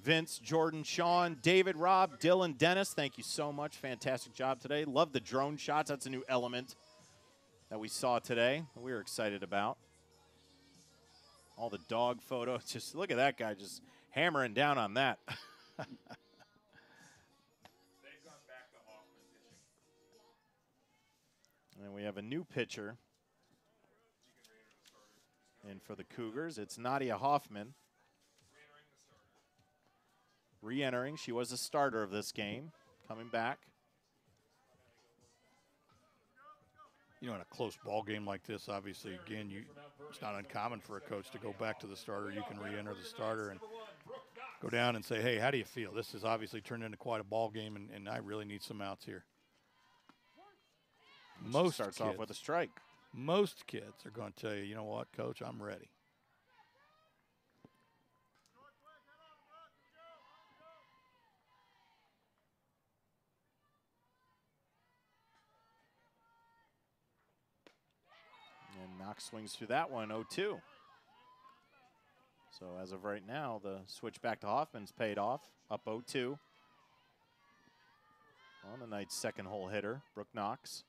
Vince, Jordan, Sean, David, Rob, Dylan, Dennis, thank you so much. Fantastic job today. Love the drone shots. That's a new element that we saw today we were excited about. All the dog photos. Just look at that guy just hammering down on that. and we have a new pitcher And for the Cougars. It's Nadia Hoffman. Re entering. She was a starter of this game, coming back. You know, in a close ball game like this, obviously, again, you it's not uncommon for a coach to go back to the starter. You can re-enter the starter and go down and say, "Hey, how do you feel? This has obviously turned into quite a ball game, and, and I really need some outs here." Most starts kids, off with a strike. Most kids are going to tell you, "You know what, coach? I'm ready." Knox swings through that one, 0 2. So as of right now, the switch back to Hoffman's paid off, up 0 2. On the Knights' second hole hitter, Brooke Knox.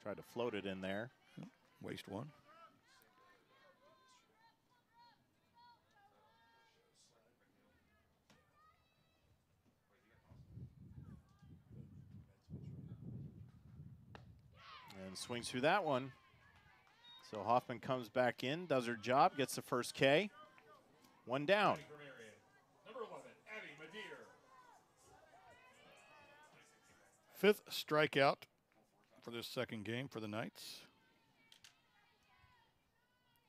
Tried to float it in there. Waste one. And swings through that one. So Hoffman comes back in, does her job, gets the first K. One down. Number 11, Abby Madeir. Fifth strikeout for this second game for the Knights.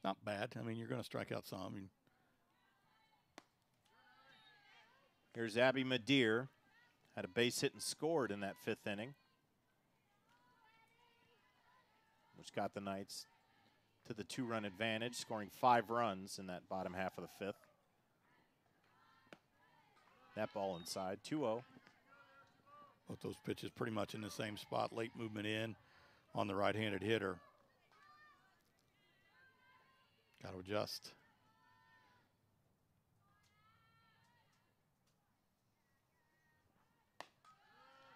Not bad. I mean, you're going to strike out some. I mean, Here's Abby Madeir. Had a base hit and scored in that fifth inning. Which got the Knights to the two run advantage, scoring five runs in that bottom half of the fifth. That ball inside, oh. 2 0. both those pitches pretty much in the same spot. Late movement in on the right handed hitter. Got to adjust.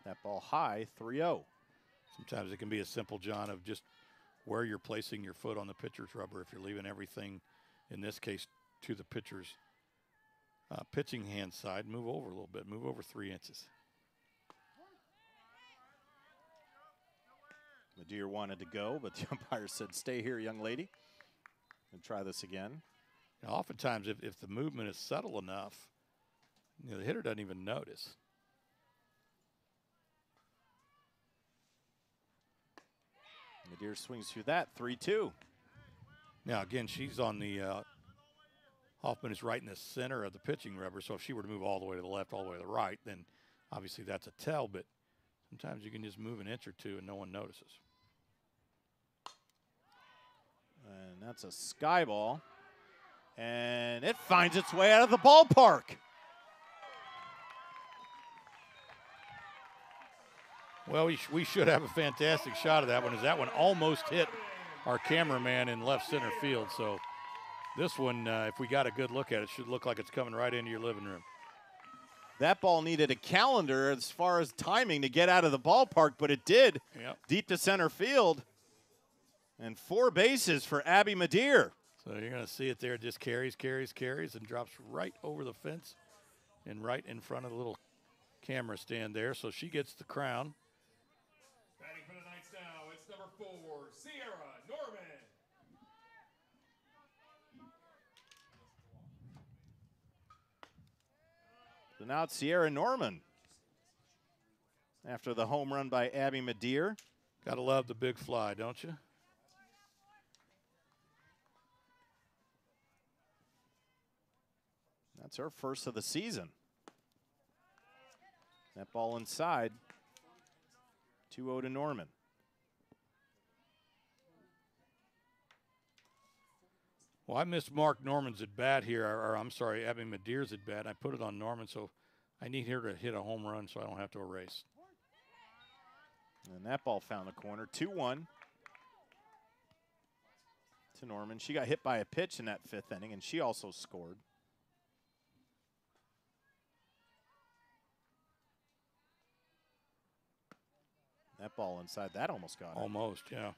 That ball high, oh. 3 0. Sometimes it can be as simple, John, of just where you're placing your foot on the pitcher's rubber. If you're leaving everything, in this case, to the pitcher's uh, pitching hand side, move over a little bit, move over three inches. Madeir wanted to go, but the umpire said, Stay here, young lady, and try this again. Now, oftentimes, if, if the movement is subtle enough, you know, the hitter doesn't even notice. Madeir swings through that, 3 2. Now, again, she's on the. Uh, Hoffman is right in the center of the pitching rubber, so if she were to move all the way to the left, all the way to the right, then obviously that's a tell, but sometimes you can just move an inch or two and no one notices. And that's a sky ball. And it finds its way out of the ballpark. Well, we, sh- we should have a fantastic shot of that one, as that one almost hit our cameraman in left center field. So this one, uh, if we got a good look at it, should look like it's coming right into your living room. That ball needed a calendar as far as timing to get out of the ballpark, but it did. Yep. Deep to center field. And four bases for Abby Madeir. So you're going to see it there. It just carries, carries, carries, and drops right over the fence and right in front of the little camera stand there. So she gets the crown. Batting for the Knights now, it's number four, Sierra Norman. So now it's Sierra Norman. After the home run by Abby Madeir. Got to love the big fly, don't you? That's her first of the season. That ball inside. 2 0 to Norman. Well, I missed Mark Norman's at bat here, or, or I'm sorry, Abby Madeir's at bat. I put it on Norman, so I need her to hit a home run so I don't have to erase. And that ball found the corner. 2 1 to Norman. She got hit by a pitch in that fifth inning, and she also scored. That ball inside, that almost got it. Almost, yeah.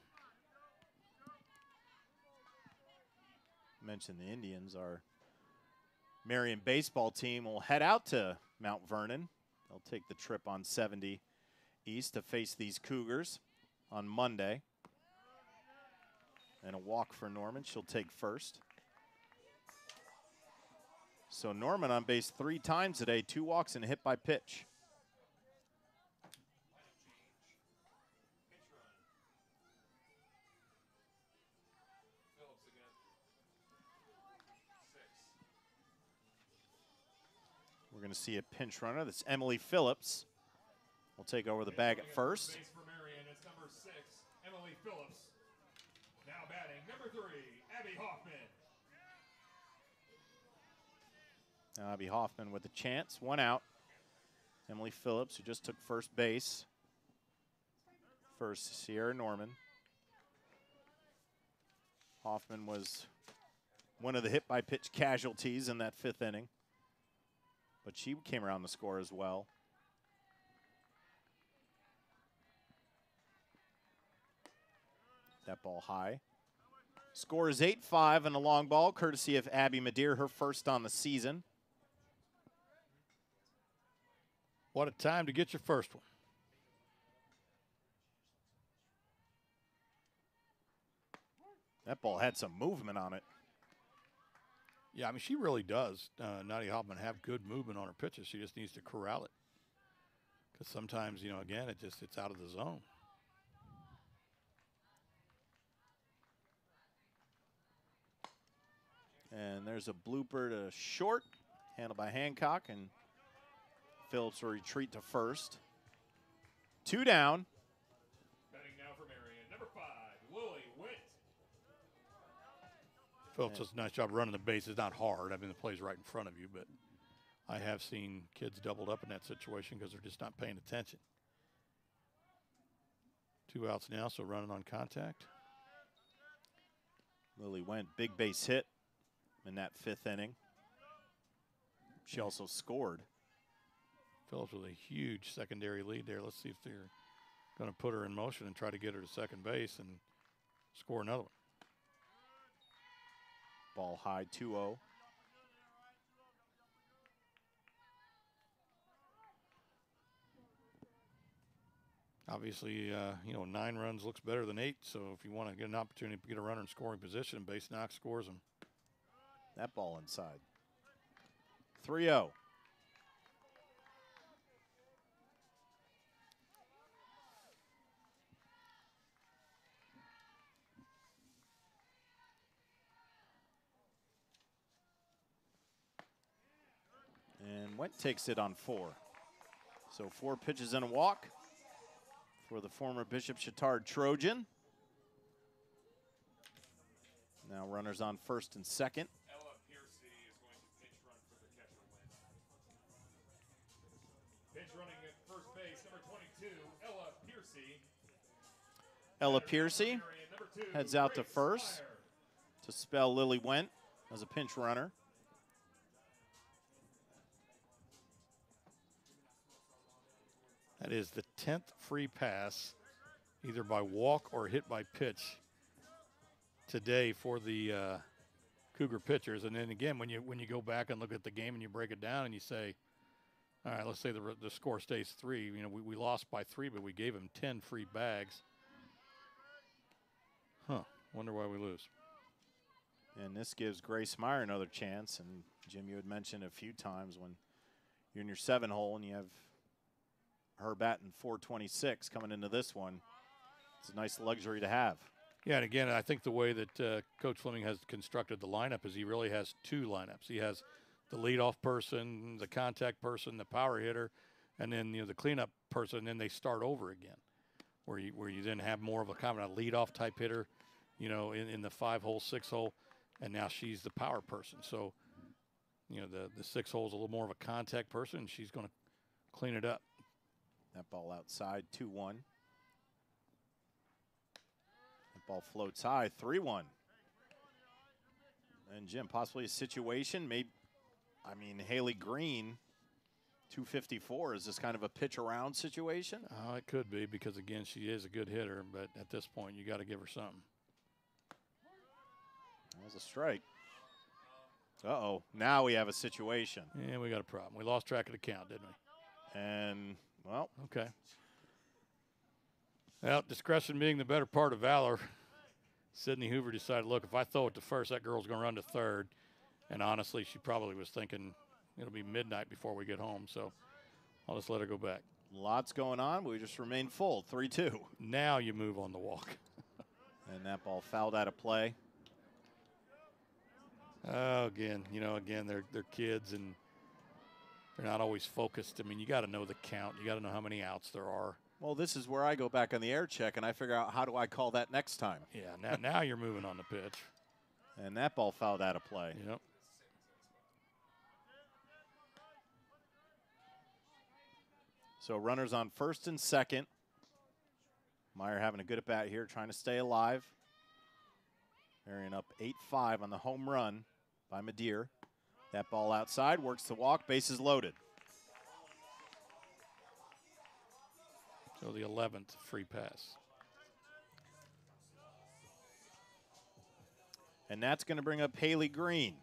Mentioned the Indians, our Marian baseball team will head out to Mount Vernon. They'll take the trip on 70 East to face these Cougars on Monday. And a walk for Norman. She'll take first. So Norman on base three times today, two walks and a hit by pitch. We're going to see a pinch runner. That's Emily Phillips. We'll take over the bag at first. Marian, six, Emily Phillips. Now batting, number three, Abbie Hoffman. Now Abbie Hoffman with a chance. One out. Emily Phillips, who just took first base. First, Sierra Norman. Hoffman was one of the hit by pitch casualties in that fifth inning, but she came around the score as well. That ball high. Score is 8 5 and a long ball, courtesy of Abby Madeir, her first on the season. What a time to get your first one. That ball had some movement on it. Yeah, I mean, she really does, uh, Nadia Hoffman, have good movement on her pitches. She just needs to corral it. Because sometimes, you know, again, it just it's out of the zone. And there's a blooper to short, handled by Hancock, and Phillips will retreat to first. Two down. Phillips does a nice job running the base. It's not hard. I mean, the play's right in front of you, but I have seen kids doubled up in that situation because they're just not paying attention. Two outs now, so running on contact. Lily went big base hit in that fifth inning. She also scored. Phillips with a huge secondary lead there. Let's see if they're going to put her in motion and try to get her to second base and score another one. Ball high 2 0. Obviously, uh, you know, nine runs looks better than eight. So if you want to get an opportunity to get a runner in scoring position, base knock scores them. That ball inside. 3 0. And Went takes it on four. So four pitches and a walk for the former Bishop Chatard Trojan. Now runners on first and second. Ella Piercy is going to pitch run for the catcher win. Pitch running at first base, number 22, Ella Piercy. Ella Piercy heads out to first to spell Lily Went as a pinch runner. That is the 10th free pass, either by walk or hit by pitch today for the uh, Cougar pitchers. And then again, when you when you go back and look at the game and you break it down and you say, all right, let's say the, the score stays three. You know, we, we lost by three, but we gave them 10 free bags. Huh. Wonder why we lose. And this gives Grace Meyer another chance. And Jim, you had mentioned a few times when you're in your seven hole and you have her batting 426 coming into this one. It's a nice luxury to have. Yeah, and again, I think the way that uh, Coach Fleming has constructed the lineup is he really has two lineups. He has the leadoff person, the contact person, the power hitter, and then you know the cleanup person. And then they start over again, where you where you then have more of a kind of a leadoff type hitter, you know, in, in the five hole, six hole, and now she's the power person. So, you know, the the six hole is a little more of a contact person. She's going to clean it up. That ball outside, 2 1. That ball floats high, 3 1. And Jim, possibly a situation, maybe, I mean, Haley Green, 254. Is this kind of a pitch around situation? Oh, it could be because again, she is a good hitter, but at this point, you got to give her something. That was a strike. Uh oh. Now we have a situation. Yeah, we got a problem. We lost track of the count, didn't we? And, well. Okay. Well, discretion being the better part of valor, Sydney Hoover decided, look, if I throw it to first, that girl's going to run to third. And honestly, she probably was thinking it'll be midnight before we get home. So I'll just let her go back. Lots going on. We just remain full, 3 2. Now you move on the walk. and that ball fouled out of play. Oh, again, you know, again, they're they're kids and they're not always focused. I mean, you got to know the count. You got to know how many outs there are. Well, this is where I go back on the air check and I figure out how do I call that next time. Yeah, now now you're moving on the pitch. And that ball fouled out of play. Yep. So runners on first and second. Meyer having a good at bat here, trying to stay alive. Marian up 8 5 on the home run by Madeir. That ball outside, works the walk, bases loaded. So the 11th free pass. And that's going to bring up Haley Green,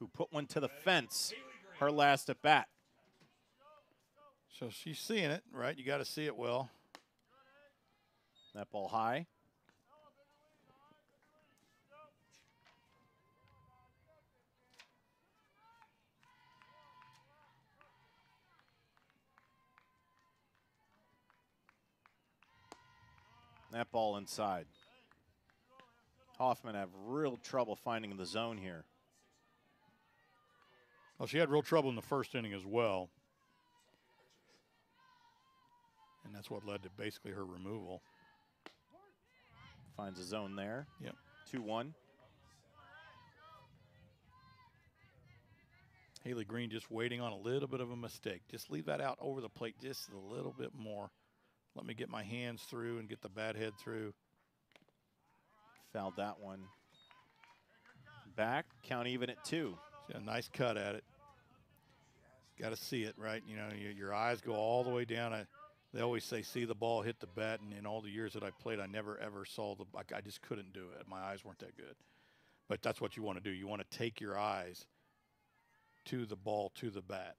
who put one to the fence her last at bat. So she's seeing it, right? You got to see it well. That ball high. That ball inside. Hoffman have real trouble finding the zone here. Well, she had real trouble in the first inning as well. And that's what led to basically her removal. Finds a zone there. Yep. 2 1. Haley Green just waiting on a little bit of a mistake. Just leave that out over the plate just a little bit more. Let me get my hands through and get the bat head through. Fouled that one back. Count even at two. a nice cut at it. Got to see it, right? You know, your, your, eyes go all the way down. I, they always say, see the ball hit the bat. And in all the years that I played, I never, ever saw the, I, I just couldn't do it. My eyes weren't that good. But that's what you want to do. You want to take your eyes to the ball, to the bat.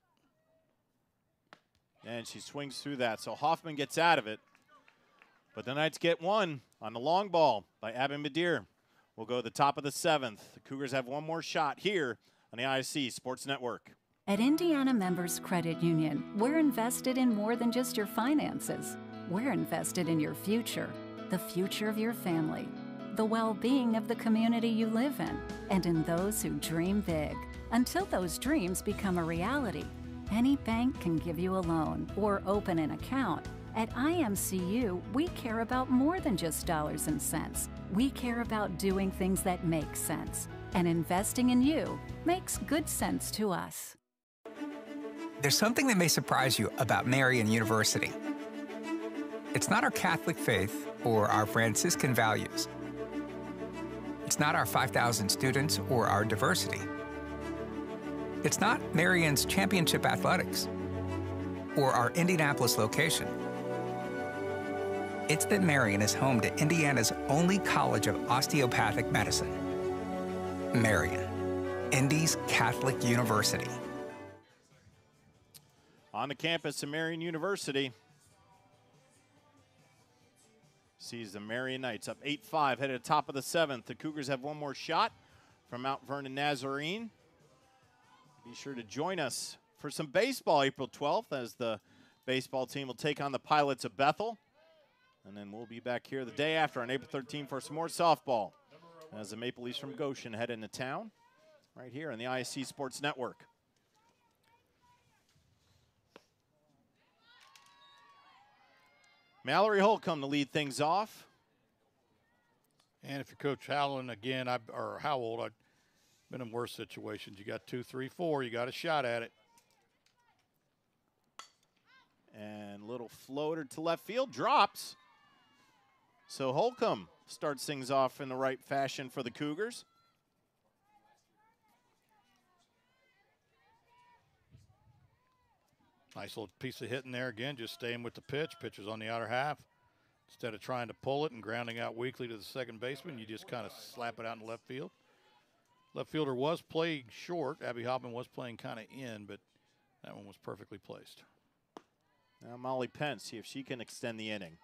And she swings through that. So Hoffman gets out of it. But the Knights get one on the long ball by Abby Madeir. We'll go to the top of the seventh. The Cougars have one more shot here on the ISC Sports Network. At Indiana Members Credit Union, we're invested in more than just your finances. We're invested in your future, the future of your family, the well being of the community you live in, and in those who dream big. Until those dreams become a reality, any bank can give you a loan or open an account. At IMCU, we care about more than just dollars and cents. We care about doing things that make sense. And investing in you makes good sense to us. There's something that may surprise you about Marian University. It's not our Catholic faith or our Franciscan values. It's not our 5,000 students or our diversity. It's not Marian's championship athletics or our Indianapolis location. It's that Marian is home to Indiana's only college of osteopathic medicine. Marian, Indy's Catholic University. On the campus of Marian University, sees the Marian Knights up 8 5, headed to top of the seventh. The Cougars have one more shot from Mount Vernon Nazarene. Be sure to join us for some baseball April 12th as the baseball team will take on the Pilots of Bethel. And then we'll be back here the day after on April 13th for some more softball as the Maple Leafs from Goshen head into town right here on the ISC Sports Network. Mallory Holcomb to lead things off. And if you're Coach Howland again, I, or Howell, I'd been in worse situations. You got two, three, four. You got a shot at it. And little floater to left field drops. So Holcomb starts things off in the right fashion for the Cougars. Nice little piece of hitting there again, just staying with the pitch. Pitcher's on the outer half. Instead of trying to pull it and grounding out weakly to the second baseman, you just kind of slap it out in left field. Left fielder was playing short. Abbie Hoffman was playing kind of in, but that one was perfectly placed. Now Molly Pence, see if she can extend the inning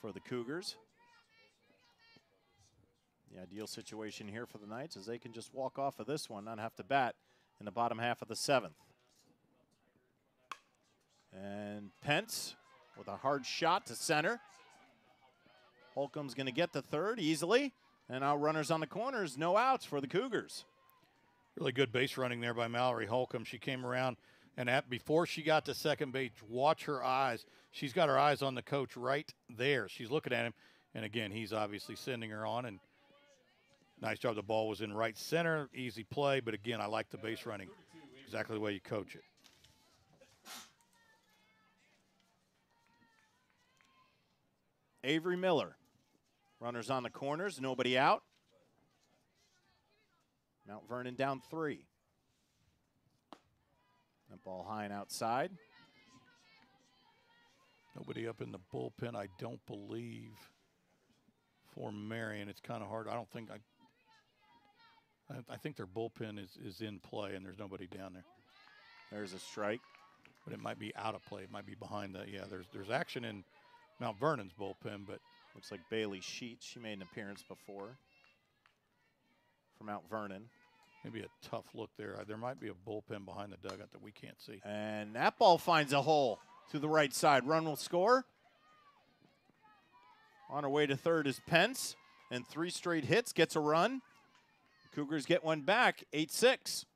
for the Cougars. The ideal situation here for the Knights is they can just walk off of this one, not have to bat in the bottom half of the seventh. And Pence with a hard shot to center. Holcomb's going to get the third easily. And now runners on the corners, no outs for the Cougars. Really good base running there by Mallory Holcomb. She came around and at, before she got to second base, watch her eyes. She's got her eyes on the coach right there. She's looking at him. And again, he's obviously sending her on. And nice job. The ball was in right center. Easy play. But again, I like the base running. Exactly the way you coach it. Avery Miller. Runners on the corners, nobody out. Mount Vernon down three. That ball high and outside. Nobody up in the bullpen, I don't believe, for Marian. It's kind of hard. I don't think I. I, think their bullpen is, is in play, and there's nobody down there. There's a strike. But it might be out of play. It might be behind the Yeah, there's there's action in Mount Vernon's bullpen, but Looks like Bailey Sheets. She made an appearance before for Mount Vernon. maybe a tough look there. Uh, There might be a bullpen behind the dugout that we can't see. And that ball finds a hole to the right side. Run will score. On her way to third is Pence. And three straight hits, gets a run. Cougars get one back, 8 6.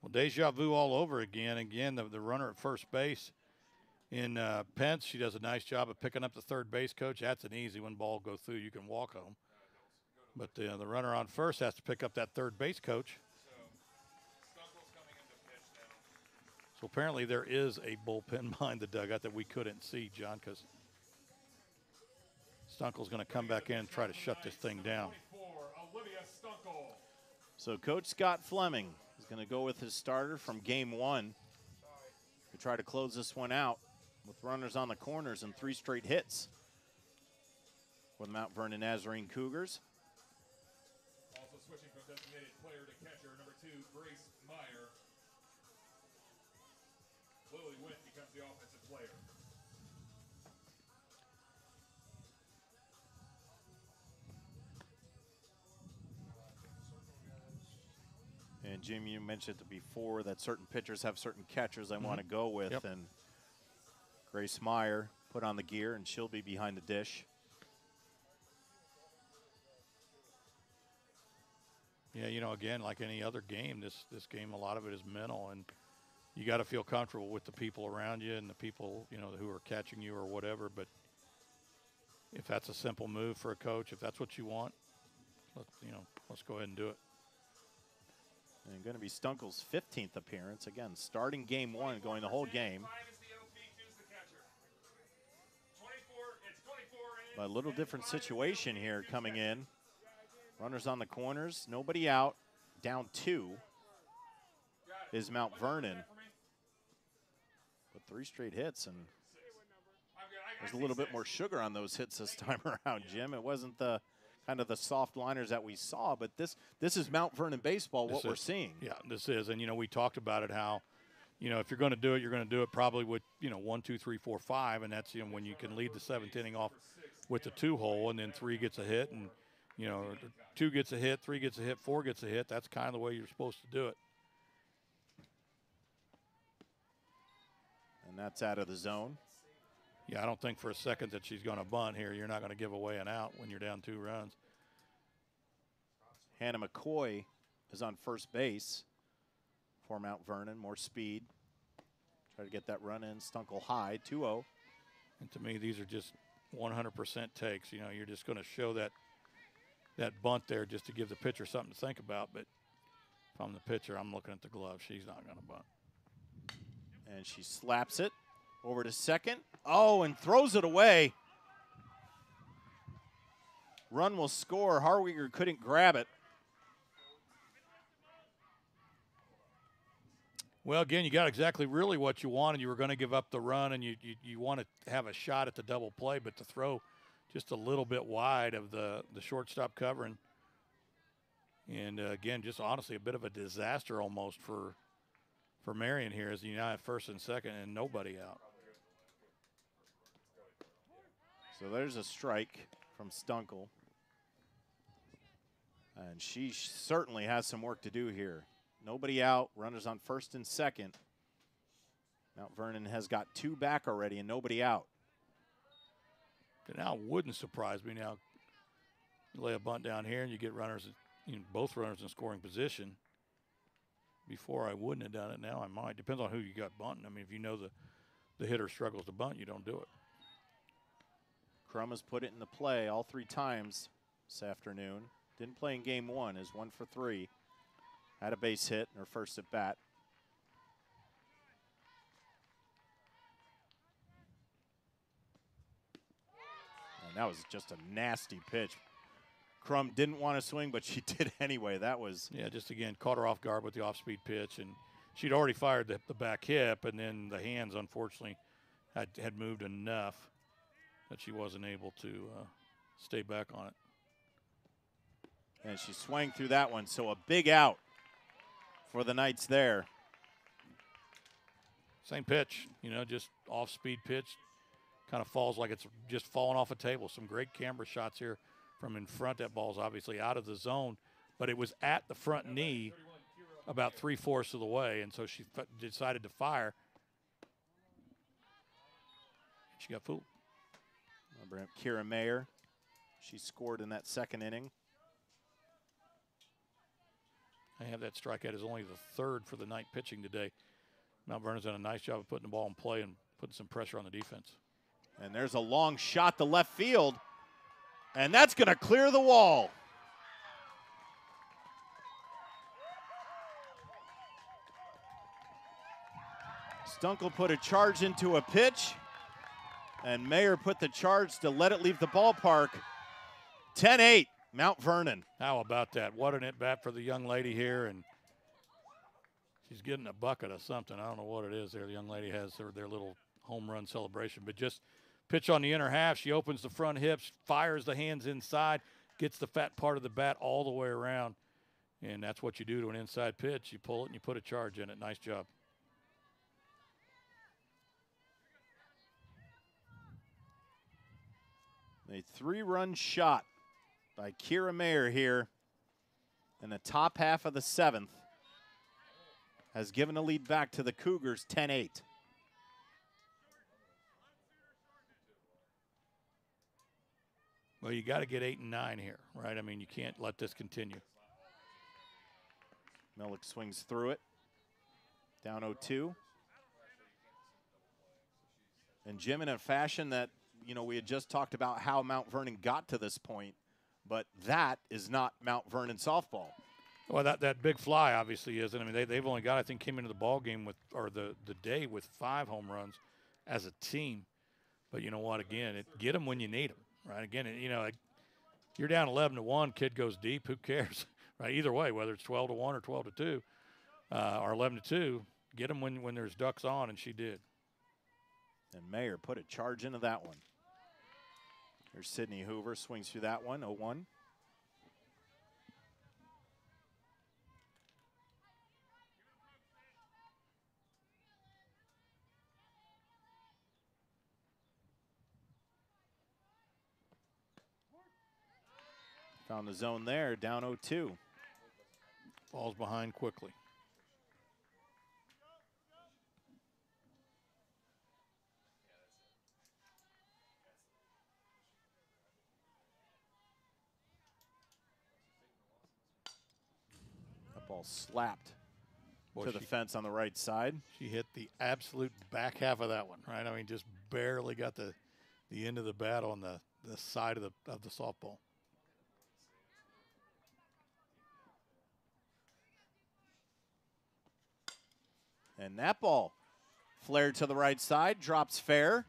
Well, deja vu all over again. Again, the, the runner at first base in uh, Pence, she does a nice job of picking up the third base coach. That's an easy one. Ball go through, you can walk home. But the runner on first has to pick up that third base coach. So apparently there is a bullpen behind the dugout that we couldn't see, John, because Stunkel's going to come back in and try to shut this thing down. So Coach Scott Fleming is going to go with his starter from game one to try to close this one out with runners on the corners and three straight hits for the Mount Vernon Nazarene Cougars. Also switching from designated player to catcher, number two, Grace Meyer. Lily Witt becomes the offensive player. And Jim, you mentioned it before that certain pitchers have certain catchers they Mhm. want to go with, Yep. and Grace Meyer put on the gear, and she'll be behind the dish. Yeah, you know, again, like any other game, this this game, a lot of it is mental, and you got to feel comfortable with the people around you and the people you know who are catching you or whatever. But if that's a simple move for a coach, if that's what you want, let you know, let's go ahead and do it. And going to be Stunkel's 15th appearance. Again, starting game one, going the whole game. But a little different situation here coming in. Runners on the corners, nobody out. Down two is Mount Vernon. But three straight hits, and there's a little bit more sugar on those hits this time around, Jim. It wasn't the kind of the soft liners that we saw, but this this is Mount Vernon baseball. What This we're seeing. Yeah, this is, and you know, we talked about it how, you know, if you're going to do it, you're going to do it probably with you know one, two, three, four, five, and that's you know when you can lead the seventh inning off with the two hole, and then three gets a hit, and you know, two gets a hit, three gets a hit, four gets a hit. That's kind of the way you're supposed to do it. And that's out of the zone. Yeah, I don't think for a second that she's going to bunt here. You're not going to give away an out when you're down two runs. Hannah McCoy is on first base for Mount Vernon. More speed. Try to get that run in. Stunkel high, 2 0. And to me, these are just 100% takes. You know, you're just going to show that that bunt there just to give the pitcher something to think about. But if I'm the pitcher, I'm looking at the glove. She's not going to bunt. And she slaps it over to second. Oh, and throws it away. Run will score. Harwiger couldn't grab it. Well, again, you got exactly really what you wanted. You were going to give up the run, and you, you you want to have a shot at the double play, but to throw just a little bit wide of the the shortstop covering, and uh, again, just honestly a bit of a disaster almost for for Marian here as you now have first and second and nobody out. So there's a strike from Stunkel. And she certainly has some work to do here. Nobody out, runners on first and second. Mount Vernon has got two back already and nobody out. Now wouldn't surprise me. Now you lay a bunt down here and you get runners, you know, both runners in scoring position. Before I wouldn't have done it. Now I might. Depends on who you got bunting. I mean, if you know the the hitter struggles to bunt, you don't do it. Crum has put it in the play all three times this afternoon. Didn't play in game one, is one for three. Had a base hit in her first at bat. And that was just a nasty pitch. Crum didn't want to swing, but she did anyway. That was Yeah, just again caught her off guard with the off-speed pitch, and she'd already fired the, the back hip, and then the hands unfortunately had had moved enough that she wasn't able to uh, stay back on it. and she swung through that one. So a big out for the Knights there. Same pitch, you know, just off-speed pitch, kind of falls like it's just falling off a table. Some great camera shots here from in front. That ball's obviously out of the zone, but it was at the front knee about three fourths of the way, and so she f- decided to fire. She got fooled. Up Kira Meyer. She scored in that second inning. I have that strikeout as only the third for the night pitching today. Mount Vernon's done a nice job of putting the ball in play and putting some pressure on the defense. And there's a long shot to left field. And that's going to clear the wall. Stunkel put a charge into a pitch. And Meyer put the charge to let it leave the ballpark. 10 8, Mount Vernon. How about that? What an at bat for the young lady here, and she's getting a bucket of something. I don't know what it is. There, the young lady has their, their little home run celebration, but just pitch on the inner half. She opens the front hips, fires the hands inside, gets the fat part of the bat all the way around, and that's what you do to an inside pitch. You pull it and you put a charge in it. Nice job. A three run shot by Kira Meyer here in the top half of the seventh has given a lead back to the Cougars 10 8. Well, you got to get eight and nine here, right? I mean, you can't let this continue. Millick swings through it. Down 0 2. And Jim, in a fashion that, you know, we had just talked about how Mount Vernon got to this point, but that is not Mount Vernon softball. Well, that, that big fly obviously isn't. I mean, they, they've only got, I think, came into the ball game with, or the, the day with five home runs as a team. But you know what? Again, it, get them when you need them, right? Again, it, you know, like, you're down 11 to 1, kid goes deep, who cares, right? Either way, whether it's 12 to 1 or 12 to 2 uh, or 11 to 2, get them when, when there's ducks on, and she did. And Meyer put a charge into that one. There's Sydney Hoover, swings through that one, 0 1. Found the zone there, down 0 2. Falls behind quickly. Ball slapped Boy, to the she- fence on the right side. She hit the absolute back half of that one, right? I mean, just barely got the the end of the bat on the, the side of the of the softball. And that ball flared to the right side, drops fair.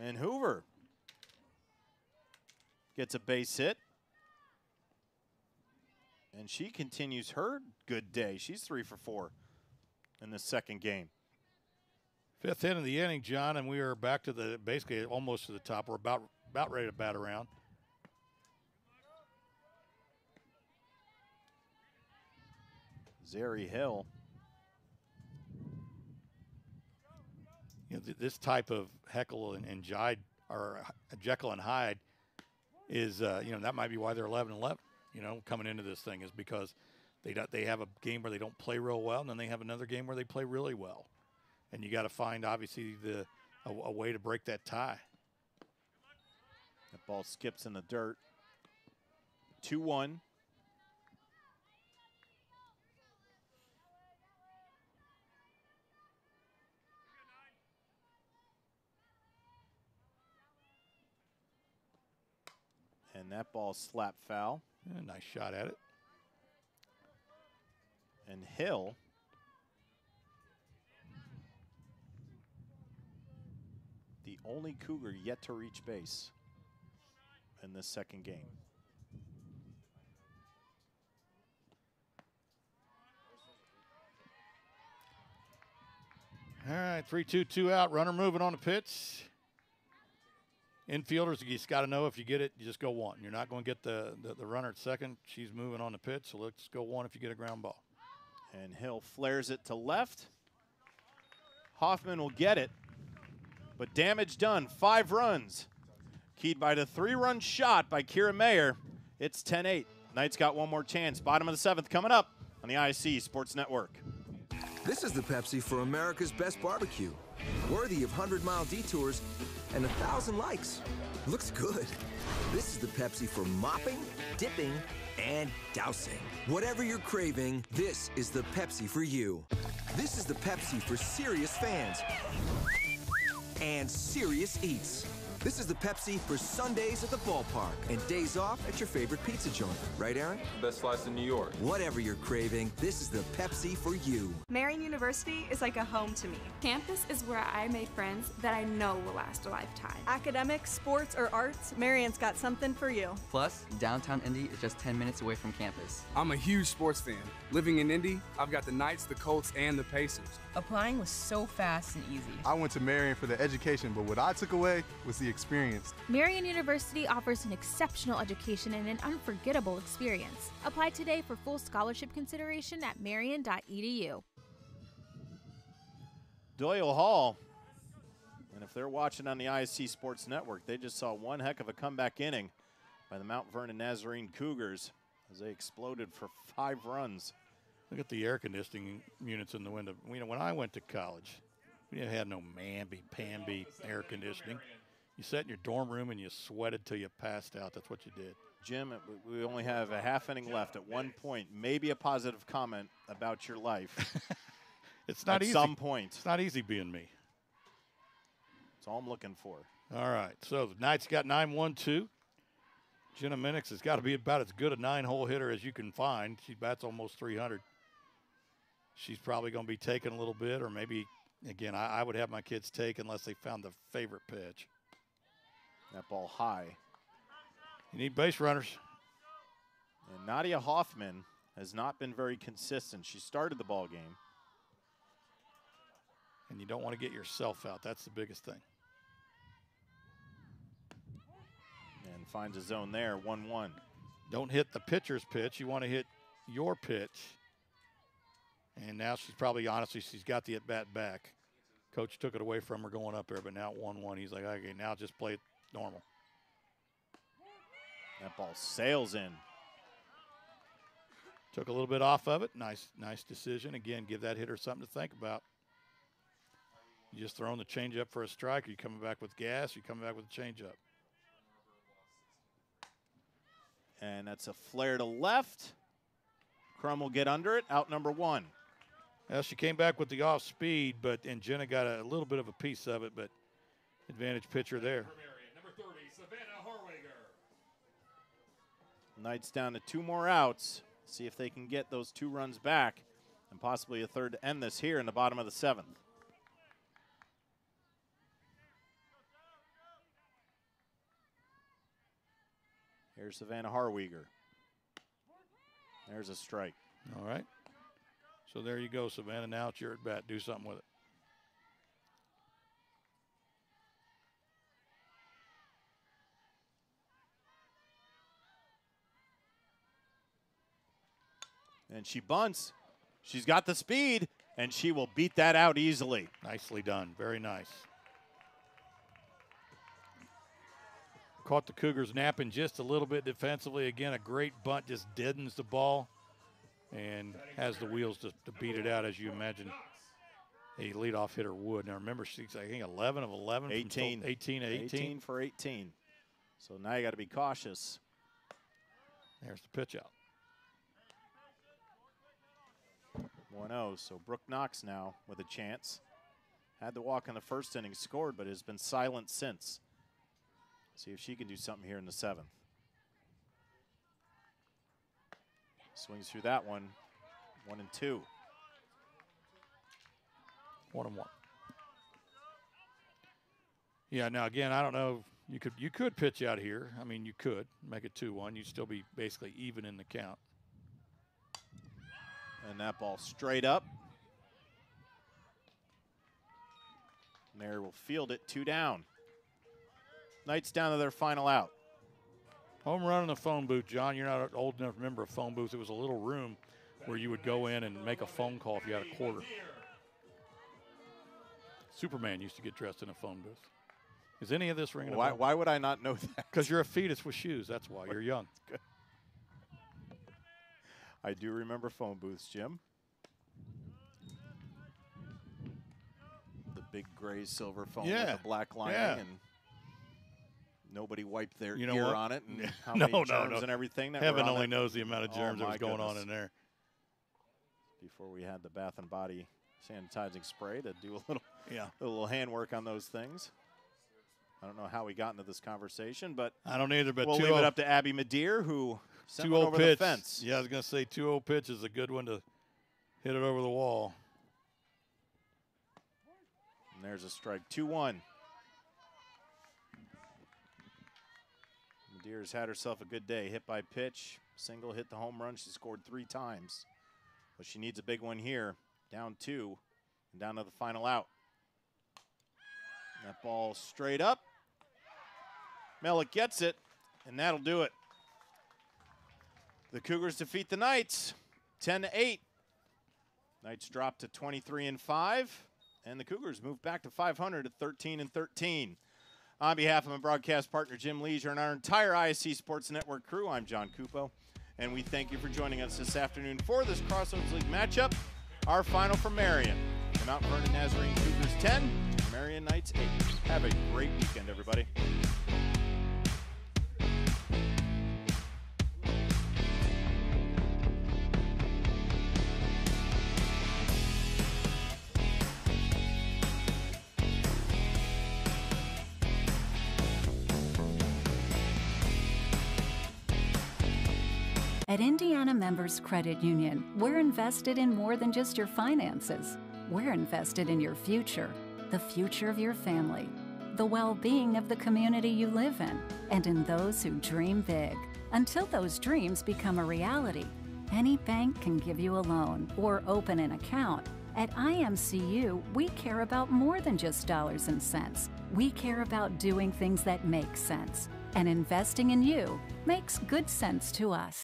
And Hoover gets a base hit. And she continues her good day. She's three for four in the second game. Fifth hit of the inning, John, and we are back to the basically almost to the top. We're about about ready to bat around. Zeri Hill. You know, th- this type of heckle and, and Jide or uh, Jekyll and Hyde is, uh, you know, that might be why they're 11 11. You know, coming into this thing is because they don't, they have a game where they don't play real well, and then they have another game where they play really well, and you got to find obviously the a, a way to break that tie. That ball skips in the dirt. 2 1. That ball slap foul. Yeah, nice shot at it. And Hill the only Cougar yet to reach base in this second game. All right, three, two, two out. Runner moving on the pitch. Infielders, you just got to know if you get it, you just go one. You're not going to get the, the, the runner at second. She's moving on the pitch, so let's go one if you get a ground ball. And Hill flares it to left. Hoffman will get it, but damage done. Five runs. Keyed by the three run shot by Kira Meyer. It's 10 8. Knights got one more chance. Bottom of the seventh coming up on the ISC Sports Network. This is the Pepsi for America's best barbecue. Worthy of 100 mile detours and a thousand likes. Looks good. This is the Pepsi for mopping, dipping, and dousing. Whatever you're craving, this is the Pepsi for you. This is the Pepsi for serious fans and serious eats. This is the Pepsi for Sundays at the ballpark and days off at your favorite pizza joint. Right, Aaron? Best slice in New York. Whatever you're craving, this is the Pepsi for you. Marian University is like a home to me. Campus is where I made friends that I know will last a lifetime. Academics, sports, or arts, Marian's got something for you. Plus, downtown Indy is just 10 minutes away from campus. I'm a huge sports fan. Living in Indy, I've got the Knights, the Colts, and the Pacers. Applying was so fast and easy. I went to Marian for the education, but what I took away was the experience. Marian University offers an exceptional education and an unforgettable experience. Apply today for full scholarship consideration at marian.edu. Doyle Hall. And if they're watching on the ISC Sports Network, they just saw one heck of a comeback inning by the Mount Vernon Nazarene Cougars as they exploded for five runs. Look at the air conditioning units in the window. You know, when I went to college, we didn't have no Manby, Pamby air conditioning. You sat in your dorm room and you sweated till you passed out. That's what you did. Jim, we- only have a half inning left. At one point, maybe a positive comment about your life. It's not At easy. some point. It's not easy being me. That's all I'm looking for. All right. So the Knights got 9 1 2. Jenna Minix has got to be about as good a nine hole hitter as you can find. She bats almost 300. She's probably going to be taking a little bit, or maybe, again, I, I would have my kids take unless they found the favorite pitch. That ball high. You need base runners. And Nadia Hoffman has not been very consistent. She started the ball game. And you don't want to get yourself out. That's the biggest thing. and finds a zone there, 1 1. Don't hit the pitcher's pitch. You want to hit your pitch. And now she's probably, honestly, she's got the at bat back. Coach took it away from her going up there, but now 1 1. He's like, okay, now just play it normal. That ball sails in. Took a little bit off of it. Nice, nice decision. Again, give that hitter something to think about. You just throwing the changeup for a strike, or you coming back with gas, you coming back with a changeup. And that's a flare to left. Crum will get under it. Out number one. Well, she came back with the off speed, but and Jenna got a, little bit of a piece of it, but advantage pitcher there. Knights down to two more outs. See if they can get those two runs back and possibly a third to end this here in the bottom of the seventh. Here's Savannah Harweger. There's a strike. All right. So there you go, Savannah. Now it's your at bat. Do something with it. And she bunts. She's got the speed, and she will beat that out easily. Nicely done. Very nice. Caught the Cougars napping just a little bit defensively. Again, a great bunt just deadens the ball and has the wheels to, to beat it out, as you imagine a leadoff hitter would. Now, remember, she's, I think, 11 of 11. 18. 18 18. 18 for 18. So now you got to be cautious. There's the pitch out. 1 0. So Brooke Knox now with a chance. Had the walk in the first inning, scored, but has been silent since. See if she can do something here in the seventh. Swings through that one. One and two. One and one. Yeah. Now again, I don't know. You could you could pitch out here. I mean, you could make it two one. You'd still be basically even in the count. And that ball straight up. Mary will field it two down. Knights down to their final out. Home run in the phone booth, John. You're not old enough to remember a phone booth. It was a little room where you would go in and make a phone call if you had a quarter. Superman used to get dressed in a phone booth. Is any of this ringing? a Why, bell? why would I not know that? Because you're a fetus with shoes. That's why you're young. I do remember phone booths, Jim. The big gray silver phone Yeah, with the black lining yeah. and nobody wiped their You know ear what? on it and how no, many germs no. and everything Heaven on only it. knows the amount of Oh, germs that was going on in there. Before we had the Bath and Body sanitizing spray to do a little Yeah. a little handwork on those things. I don't know how we got into this conversation, but I don't either. But we'll leave it oh- up to Abby Madeir, who sent two one old over pitch. the fence. Yeah, I was gonna say two old pitch is a good one to hit it over the wall. And there's a strike. 2 1. Madeir's had herself a good day. Hit by pitch, single, hit the home run. She scored three times. But she needs a big one here. Down two, and down to the final out. That ball straight up. Melick gets it, and that'll do it. The Cougars defeat the Knights 10 to 8. Knights drop to 23 and 5, and the Cougars move back to 500 at 13 and 13. On behalf of my broadcast partner Jim Leisure and our entire ISC Sports Network crew, I'm John Cupo, and we thank you for joining us this afternoon for this Crossroads League matchup. Our final for Marian, the Mount Vernon Nazarene Cougars 10, Marian Knights 8. Have a great weekend, everybody. At Indiana Members Credit Union, we're invested in more than just your finances. We're invested in your future, the future of your family, the well being of the community you live in, and in those who dream big. Until those dreams become a reality, any bank can give you a loan or open an account. At IMCU, we care about more than just dollars and cents. We care about doing things that make sense. And investing in you makes good sense to us.